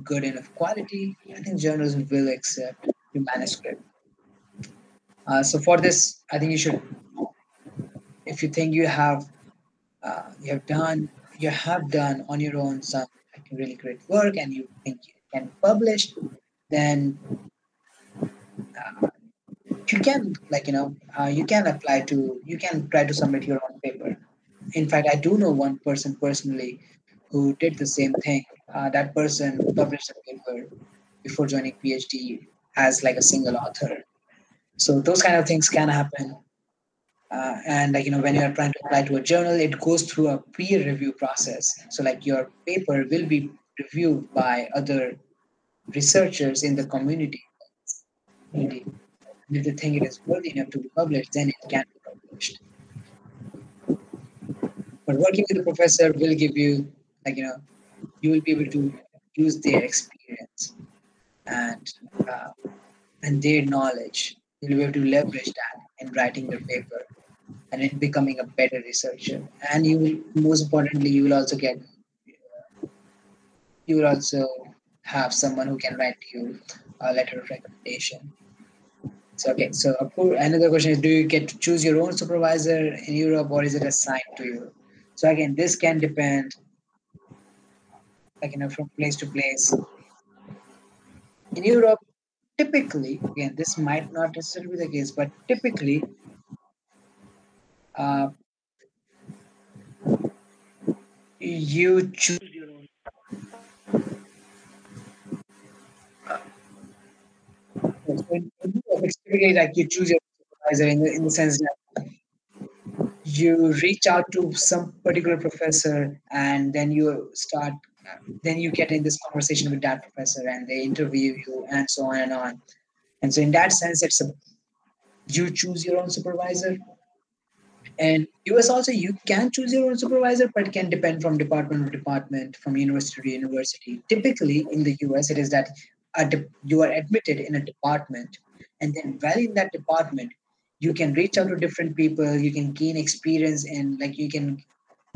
good enough quality, I think journals will accept the manuscript. Uh, so for this, I think you should, if you think you have, uh, you have done, you have done on your own some really great work, and you think you can publish, then uh, you can, like you know, uh, you can apply to, you can try to submit your own paper. In fact, I do know one person personally who did the same thing. Uh, that person published a paper before joining PhD as like a single author. So those kind of things can happen. Uh, and like you know, when you are trying to apply to a journal, it goes through a peer review process. So like your paper will be reviewed by other researchers in the community. If they think it is worthy enough to be published, then it can be published. But working with a professor will give you like you know you will be able to use their experience and uh, and their knowledge. You'll be able to leverage that in writing your paper and in becoming a better researcher. And you will most importantly you will also get you will also have someone who can write you a letter of recommendation so okay so another question is do you get to choose your own supervisor in europe or is it assigned to you? So again this can depend like you know from place to place. In europe typically again this might not necessarily be the case but typically uh, you choose own it's typically like you choose your supervisor in the, in the sense that you reach out to some particular professor and then you start then you get in this conversation with that professor and they interview you and so on and on. And so in that sense it's a you choose your own supervisor. And us also you can choose your own supervisor but it can depend from department to department from university to university. Typically in the us it is that de- you are admitted in a department and then while in that department you can reach out to different people you can gain experience and like you can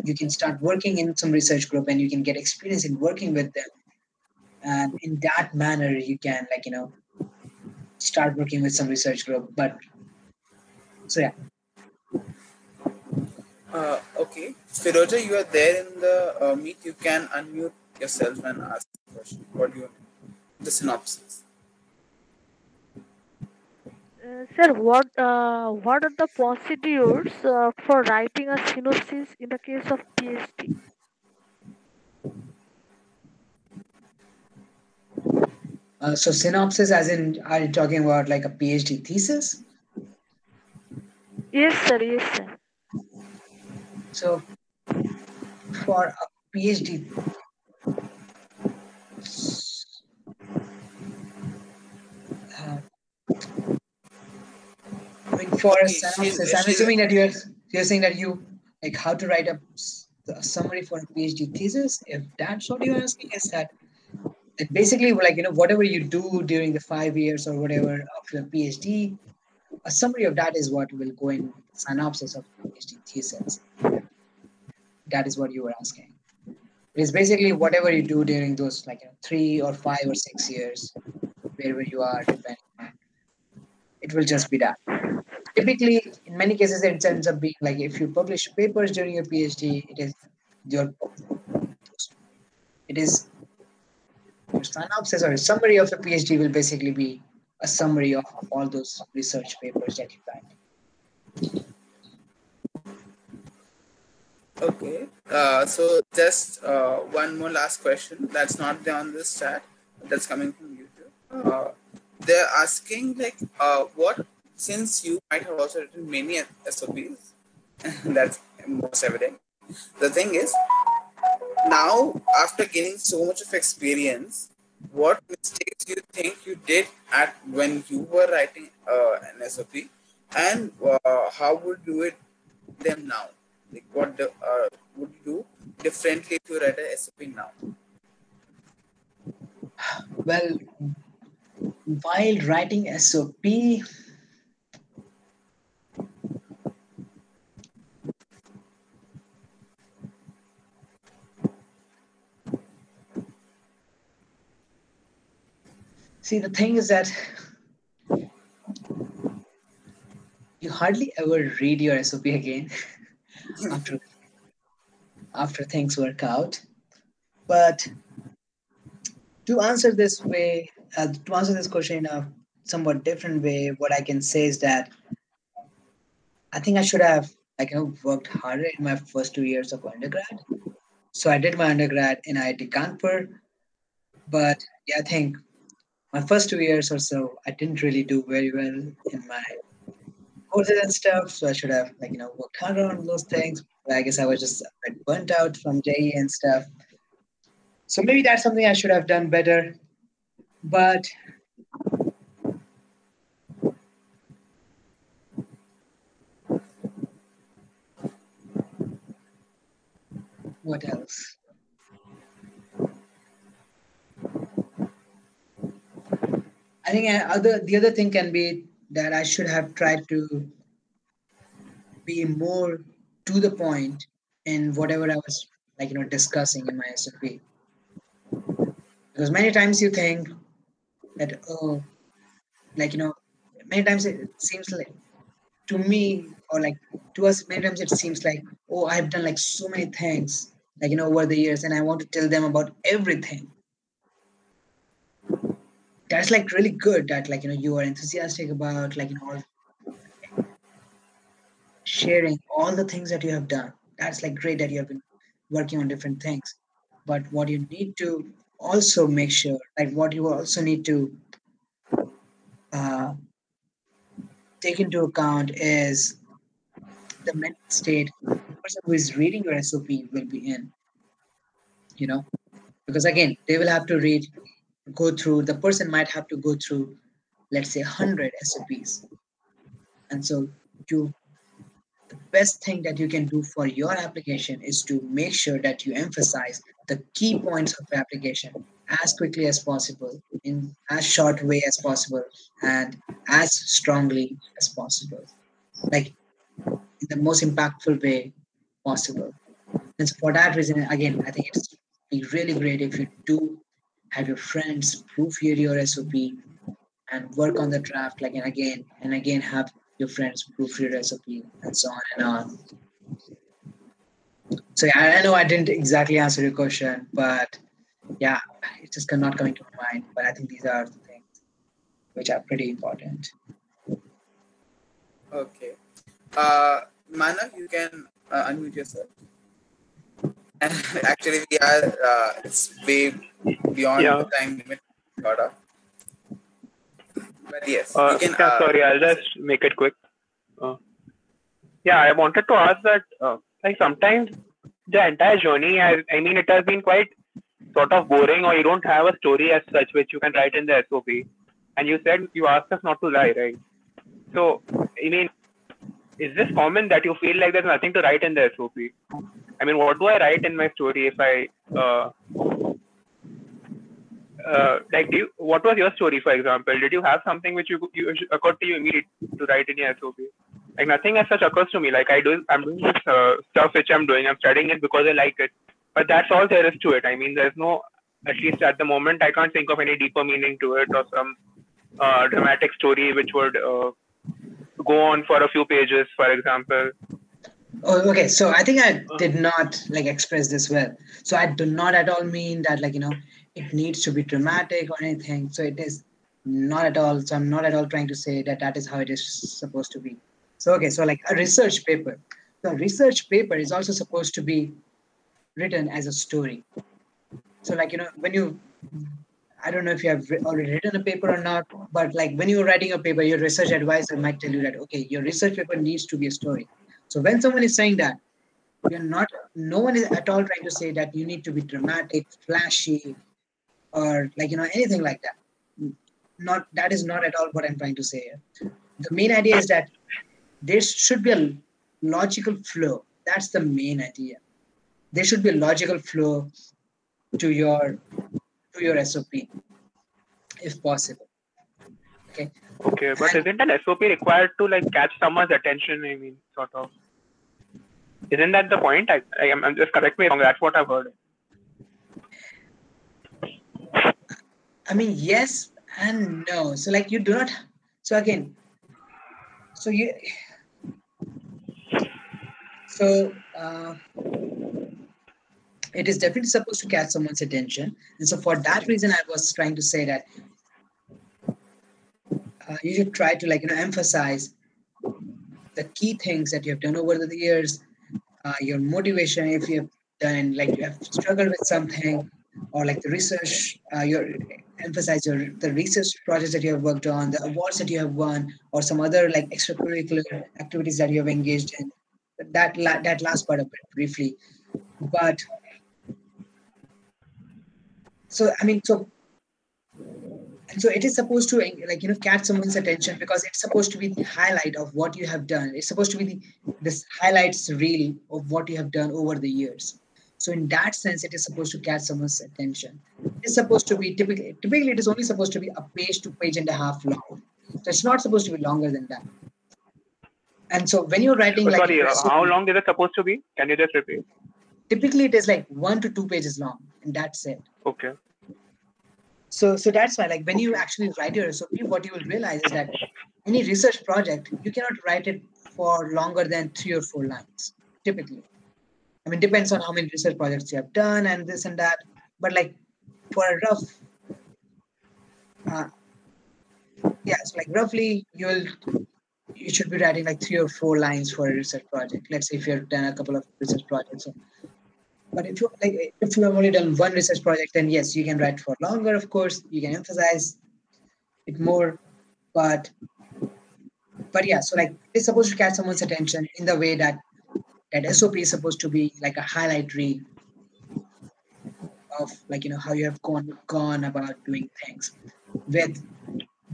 you can start working in some research group and you can get experience in working with them. And in that manner you can like you know start working with some research group but so yeah. Uh, okay. Firoja, you are there in the uh, meet you can unmute yourself and ask the question. What do you the synopsis uh, sir, what uh, what are the procedures uh, for writing a synopsis in the case of PhD? Uh, so synopsis, as in, are you talking about like a PhD thesis? Yes, sir. Yes, sir. So for a PhD for a synopsis, I'm assuming that you're you're saying that you like how to write a, a summary for a PhD thesis. If that's what you're asking, is that that basically like you know whatever you do during the five years or whatever of your PhD, a summary of that is what will go in synopsis of PhD thesis. That is what you were asking. It's basically whatever you do during those like you know, three or five or six years, wherever you are, depending. It will just be that typically in many cases it ends up being like if you publish papers during your phd it is your it is your synopsis or a summary of a phd will basically be a summary of all those research papers that you write. Okay uh, so just uh, one more last question that's not on this chat that's coming from youtube. Uh, they're asking like uh, what since you might have also written many SOPs, that's most evident. The thing is, now after gaining so much of experience, what mistakes you think you did at when you were writing uh, an SOP, and uh, how would you do it them now? Like what the, uh, would you do differently if you write an SOP now? Well, while writing SOP, see the thing is that you hardly ever read your SOP again after after things work out. But to answer this way, uh, to answer this question in a somewhat different way, what I can say is that I think I should have like you know worked harder in my first two years of undergrad. So I did my undergrad in IIT Kanpur, but yeah, I think my first two years or so I didn't really do very well in my courses and stuff. So I should have like you know worked harder on those things. But I guess I was just a burnt out from JEE and stuff. So maybe that's something I should have done better. But what else? I think uh, other the other thing can be that I should have tried to be more to the point in whatever I was like you know discussing in my SOP. Because many times you think that oh, like you know, many times it seems like to me or like to us many times it seems like oh I've done like so many things like you know over the years and I want to tell them about everything that's like really good that like you know you are enthusiastic about like you know all- sharing all the things that you have done. That's like great that you have been working on different things. But what you need to also make sure like what you also need to uh, take into account is the mental state the person who is reading your sop will be in you know? Because again they will have to read go through the person might have to go through let's say 100 sops and so you the best thing that you can do for your application is to make sure that you emphasize the key points of the application as quickly as possible in as short way as possible and as strongly as possible. Like in the most impactful way possible. And so for that reason again i think it's be really great if you do have your friends proofread your SOP and work on the draft like and again and again have your friends proofread your SOP and so on and on. So yeah, I know I didn't exactly answer your question, but yeah, it's just not coming to my mind. But I think these are the things which are pretty important. Okay. Uh, Manav, you can uh, unmute yourself. Actually, we are uh, it's way beyond Yeah. the time limit. But yes, Uh, you can. yeah, uh, sorry, I'll just make it quick. Uh, yeah, I wanted to ask that, uh, like sometimes the entire journey, I, I mean, it has been quite sort of boring, or you don't have a story as such which you can write in the SOP. And you said you asked us not to lie, right? So, I mean, is this common that you feel like there's nothing to write in the SOP? I mean, what do I write in my story if I uh, uh, like do you, what was your story for example? Did you have something which you, you occurred to you immediately to write in your sop like nothing as such occurs to me. Like i do i'm doing this uh, stuff which i'm doing. I'm studying it because i like it. But that's all there is to it. I mean there's no at least at the moment i can't think of any deeper meaning to it or some uh, dramatic story which would uh, go on for a few pages for example Oh, okay. So I think I did not like express this well. So I do not at all mean that like you know it needs to be dramatic or anything. So it is not at all. So I'm not at all trying to say that that is how it is supposed to be. So okay. So like a research paper. The research paper is also supposed to be written as a story. So like you know when you I don't know if you have already written a paper or not, but like when you're writing a paper, your research advisor might tell you that okay, your research paper needs to be a story. So when someone is saying that, You're not. No one is at all trying to say that you need to be dramatic, flashy, or like you know anything like that. Not that is not at all what I'm trying to say. The main idea is that there should be a logical flow. That's the main idea. There should be a logical flow to your to your SOP, if possible. Okay. Okay, but And- isn't an SOP required to like catch someone's attention? I mean, sort of. Isn't that the point? I, I am I'm just correct me if wrong. That's what I've heard. I mean, yes and no. So, like, you do not. So again, so you. So uh, it is definitely supposed to catch someone's attention, and so for that reason, I was trying to say that uh, you should try to like you know emphasize the key things that you have done over the years, uh, your motivation if you have done like you have struggled with something, or like the research, uh, your emphasize your the research projects that you have worked on, the awards that you have won, or some other like extracurricular activities that you have engaged in. That la- that last part of it briefly, but so I mean so. And so it is supposed to like you know catch someone's attention because it's supposed to be the highlight of what you have done. It's supposed to be the this highlights reel of what you have done over the years. So in that sense, it is supposed to catch someone's attention. It's supposed to be typically typically it is only supposed to be a page to page and a half long. So it's not supposed to be longer than that. And so when you're writing But like sorry, how long is it supposed to be? Can you just repeat? Typically it is like one to two pages long, and that's it. Okay. So so that's why like when you actually write your SOP, what you will realize is that any research project, you cannot write it for longer than three or four lines, typically. I mean, depends on how many research projects you have done and this and that. But like for a rough, uh, yeah, so like roughly you'll you should be writing like three or four lines for a research project. Let's say if you've done a couple of research projects. But if you like if you have only done one research project, then yes, you can write for longer, of course. You can emphasize it more. But but yeah, so like it's supposed to catch someone's attention in the way that that SOP is supposed to be like a highlight reel of like you know how you have gone gone about doing things with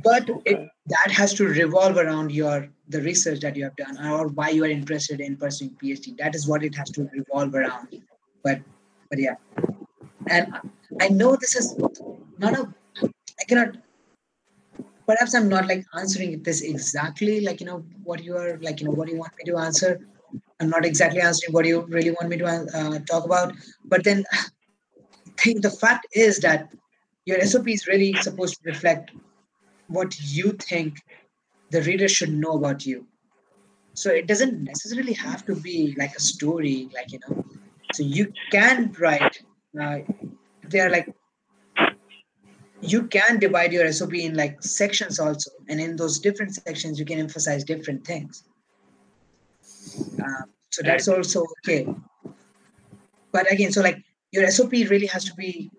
but it that has to revolve around your the research that you have done or why you are interested in pursuing phd that is what it has to revolve around but but yeah. And i know this is not a i cannot perhaps i'm not like answering this exactly like you know what you are like you know what do you want me to answer. I'm not exactly answering what you really want me to uh, talk about. But then think the fact is that your sop is really supposed to reflect what you think the reader should know about you. So it doesn't necessarily have to be like a story like you know so you can write uh, they're like you can divide your sop in like sections also and in those different sections you can emphasize different things uh, so that's also okay but again so like your sop really has to be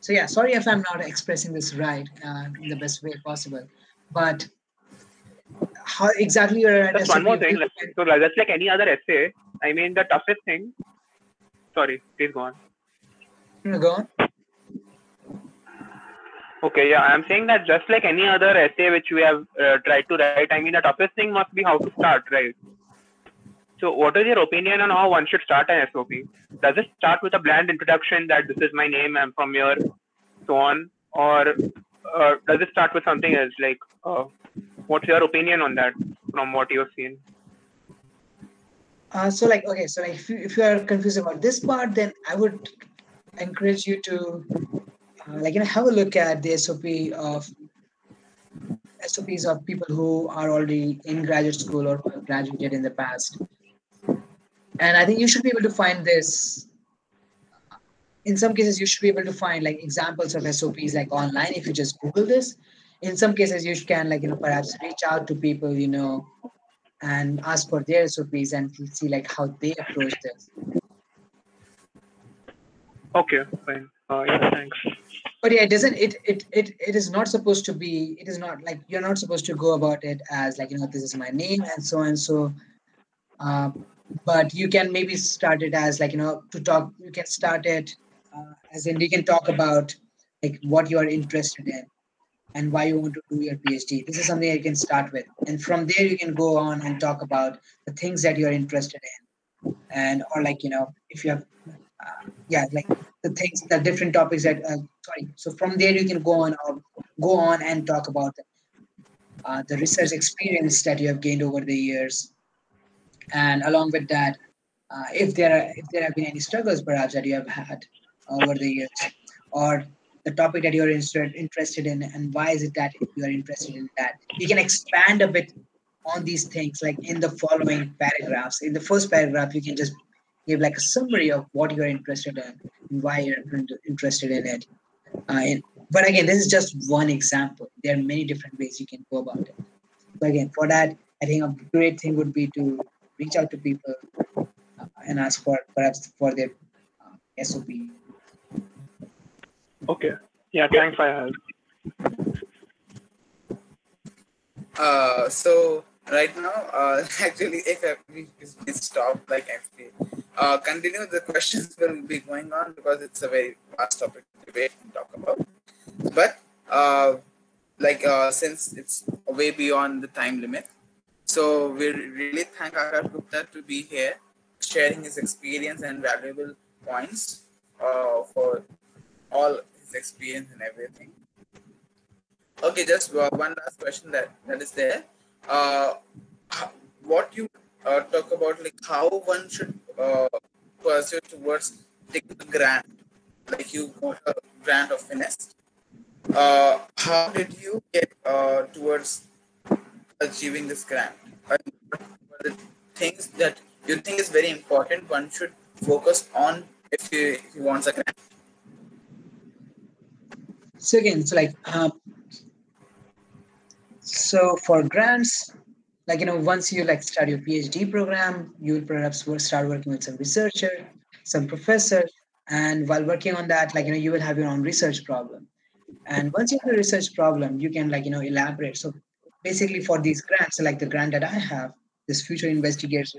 so yeah sorry if i'm not expressing this right uh, in the best way possible but how exactly your Just one more thing. like- So that's like any other essay. I mean, the toughest thing. Sorry, please go on. go on Okay, yeah, I'm saying that just like any other essay which we have uh, tried to write, I mean, the toughest thing must be how to start, right? So, what is your opinion on how one should start an SOP? Does it start with a bland introduction that this is my name, I'm from here, so on, or uh, does it start with something else? Like, uh, what's your opinion on that from what you've seen? Uh, so like okay, so like if you, if you are confused about this part, then I would encourage you to uh, like you know have a look at the SOP of SOPs of people who are already in graduate school or graduated in the past. And I think you should be able to find this. In some cases, you should be able to find like examples of SOPs like online if you just Google this. In some cases, you can like you know perhaps reach out to people you know and ask for their SOPs and see like how they approach this. Okay, fine. Uh, yeah, thanks. But yeah, it doesn't. It it it it is not supposed to be. It is not like you're not supposed to go about it as like you know this is my name and so and so. uh, but you can maybe start it as like you know to talk you can start it uh, as in you can talk about like what you are interested in and why you want to do your phd this is something you can start with. And from there you can go on and talk about the things that you're interested in. And or like you know if you have uh, yeah like the things the different topics that uh, sorry. So from there you can go on or go on and talk about uh, the research experience that you have gained over the years. And along with that uh, if there are if there have been any struggles perhaps that you have had over the years or the topic that you're interested interested in and why is it that you are interested in that? You can expand a bit on these things like in the following paragraphs. In the first paragraph you can just give like a summary of what you're interested in and why you're interested in it. Uh, but again this is just one example. There are many different ways you can go about it. So again for that i think a great thing would be to reach out to people uh, and ask for perhaps for their uh, sop Okay. Yeah, thanks your help. Uh, so right now, uh, actually, if we stop, like actually, uh, continue the questions will be going on because it's a very vast topic to debate and talk about. But uh, like uh, since it's way beyond the time limit, so we really thank Akash Gupta to be here, sharing his experience and valuable points uh, for all his experience and everything. Okay, just uh, one last question that that is there. Uh, what you uh, talk about, like how one should uh, pursue towards taking the grant, like you got a grant of FINESST. Uh, how did you get uh, towards achieving this grant? And the things that you think is very important one should focus on if you if he wants a grant? So again so like um, so for grants like you know once you like start your phd program you will perhaps start working with some researcher some professor and while working on that like you know you will have your own research problem. And once you have a research problem you can like you know elaborate. So basically for these grants like the grant that i have this future investigators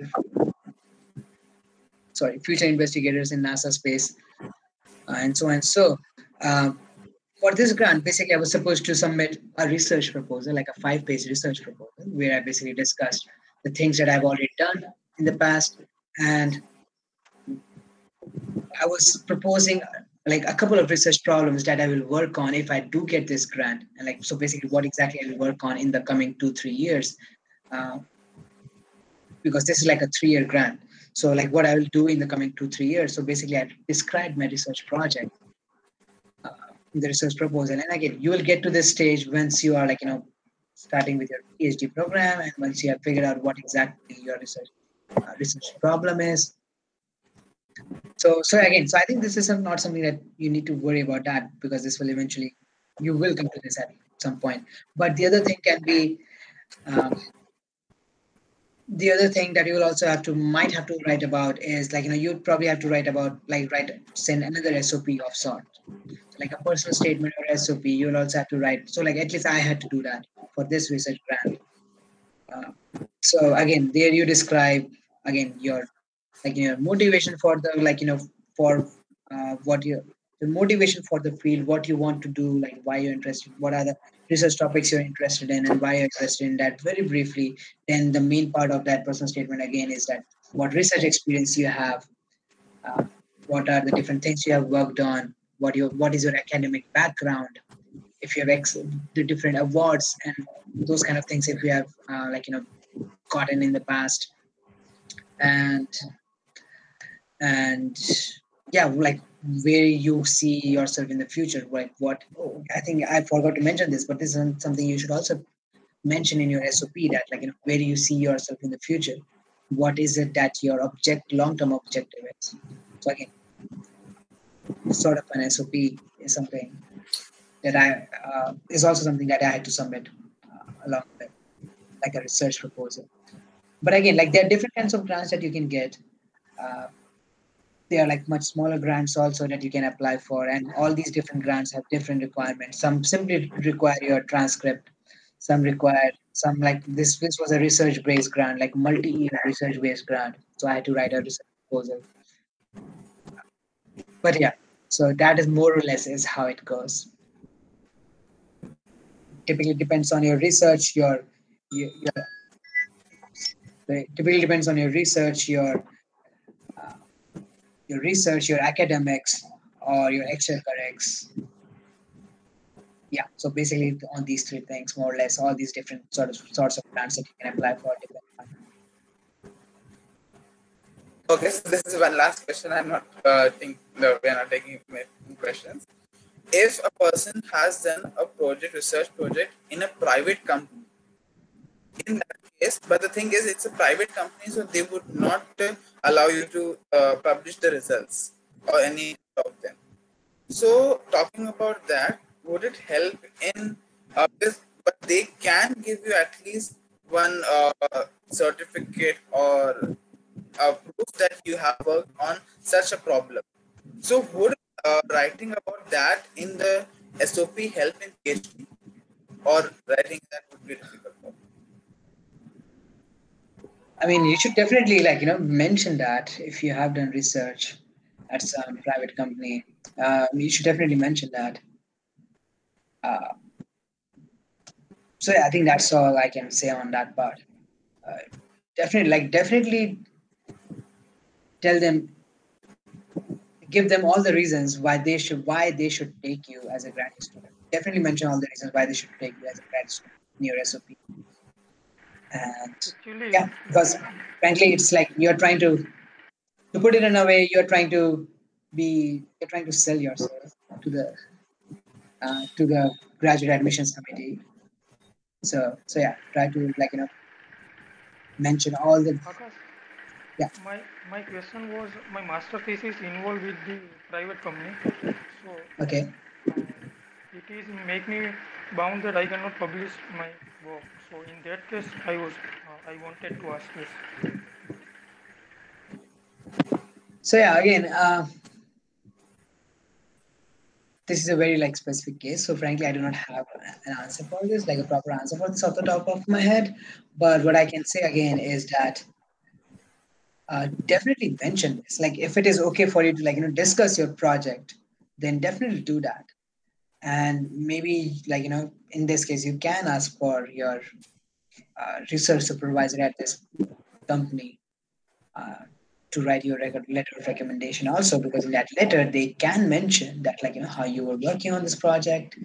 sorry future investigators in nasa space uh, and so and so uh, for this grant, basically, I was supposed to submit a research proposal, like a five page research proposal, where I basically discussed the things that I've already done in the past. And I was proposing like a couple of research problems that I will work on if I do get this grant. And like, so basically, what exactly I will work on in the coming two, three years. Uh, because this is like a three year grant. So, like, what I will do in the coming two, three years. So, basically, I described my research project the research proposal. And again, you will get to this stage once you are like, you know, starting with your PhD program and once you have figured out what exactly your research uh, research problem is. So, so again, so I think this is not something that you need to worry about that because this will eventually, you will come to this at some point. But the other thing can be, um, the other thing that you will also have to might have to write about is like you know you'd probably have to write about like write send another SOP of sort like a personal statement or SOP, you'll also have to write. So, like, at least I had to do that for this research grant. Uh, so, again, there you describe again your like your motivation for the like you know for uh, what you the motivation for the field, what you want to do, like why you're interested, what are the research topics you're interested in, and why you're interested in that. Very briefly, then the main part of that personal statement again is that what research experience you have, uh, what are the different things you have worked on, what your what is your academic background if you have ex- the different awards and those kind of things if you have uh, like you know gotten in the past. And and yeah like where you see yourself in the future like what i think i forgot to mention this but this is something you should also mention in your sop that like you know where do you see yourself in the future. What is it that your object long-term objective is? So again sort of an SOP is something that I uh, is also something that I had to submit uh, along with like a research proposal. But again, like there are different kinds of grants that you can get. Uh, there are like much smaller grants also that you can apply for, and all these different grants have different requirements. Some simply require your transcript. some required some like this this was a research based grant like multi-year research based grant so i had to write a research proposal but yeah so that is more or less is how it goes. Typically depends on your research your your, your typically depends on your research your uh, your research your academics or your extracurriculars yeah so basically on these three things more or less all these different sort of sorts of grants that you can apply for Okay, so this is one last question. I'm not uh, think no, we're not taking questions. If a person has done a project, research project in a private company, in that case, but the thing is, it's a private company, so they would not uh, allow you to uh, publish the results or any of them. So, talking about that, would it help in uh, this? But they can give you at least one uh, certificate or uh, proof that you have worked on such a problem. So, would uh, writing about that in the SOP help in PhD, or writing that would be difficult? I mean, you should definitely like you know mention that if you have done research at some private company, um, you should definitely mention that. Uh, so yeah, I think that's all I can say on that part. Uh, definitely, like definitely tell them give them all the reasons why they should why they should take you as a grad student. Definitely mention all the reasons why they should take you as a grad student in your sop and yeah because frankly it's like you're trying to to put it in a way you're trying to be you're trying to sell yourself to the uh, to the graduate admissions committee. So so yeah try to like you know mention all the Yeah. my my question was my master thesis involved with the private company, so okay uh, it is make me bound that I cannot publish my work. So in that case, I was uh, I wanted to ask this. So yeah, again, uh, this is a very like specific case. So frankly, I do not have an answer for this, like a proper answer for this off the top of my head. But what I can say again is that uh, definitely mention this. Like if it is okay for you to like you know discuss your project, then definitely do that. And maybe like you know in this case, you can ask for your uh, research supervisor at this company uh, to write your record letter of recommendation also because in that letter they can mention that like you know how you were working on this project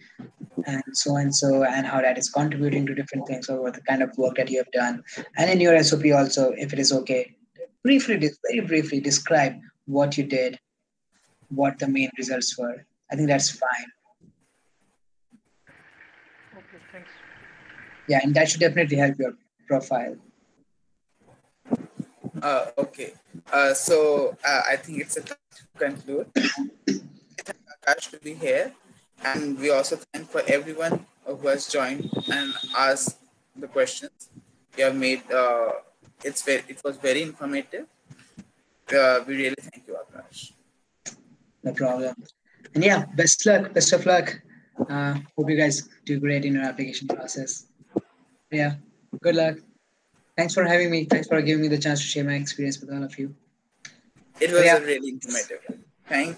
and so and so and how that is contributing to different things or what the kind of work that you have done and in your sop also if it is okay briefly very briefly describe what you did what the main results were i think that's fine Okay, thanks. yeah and that should definitely help your profile Uh, okay. Uh, so uh, I think it's a time to conclude. Thank Akash to be here, and we also thank for everyone who has joined and asked the questions. You have made uh, it's very it was very informative. Uh, we really thank you, Akash. no problem and yeah best luck best of luck uh, hope you guys do great in your application process yeah good luck thanks for having me thanks for giving me the chance to share my experience with all of you It was Yeah. a really informative. Thank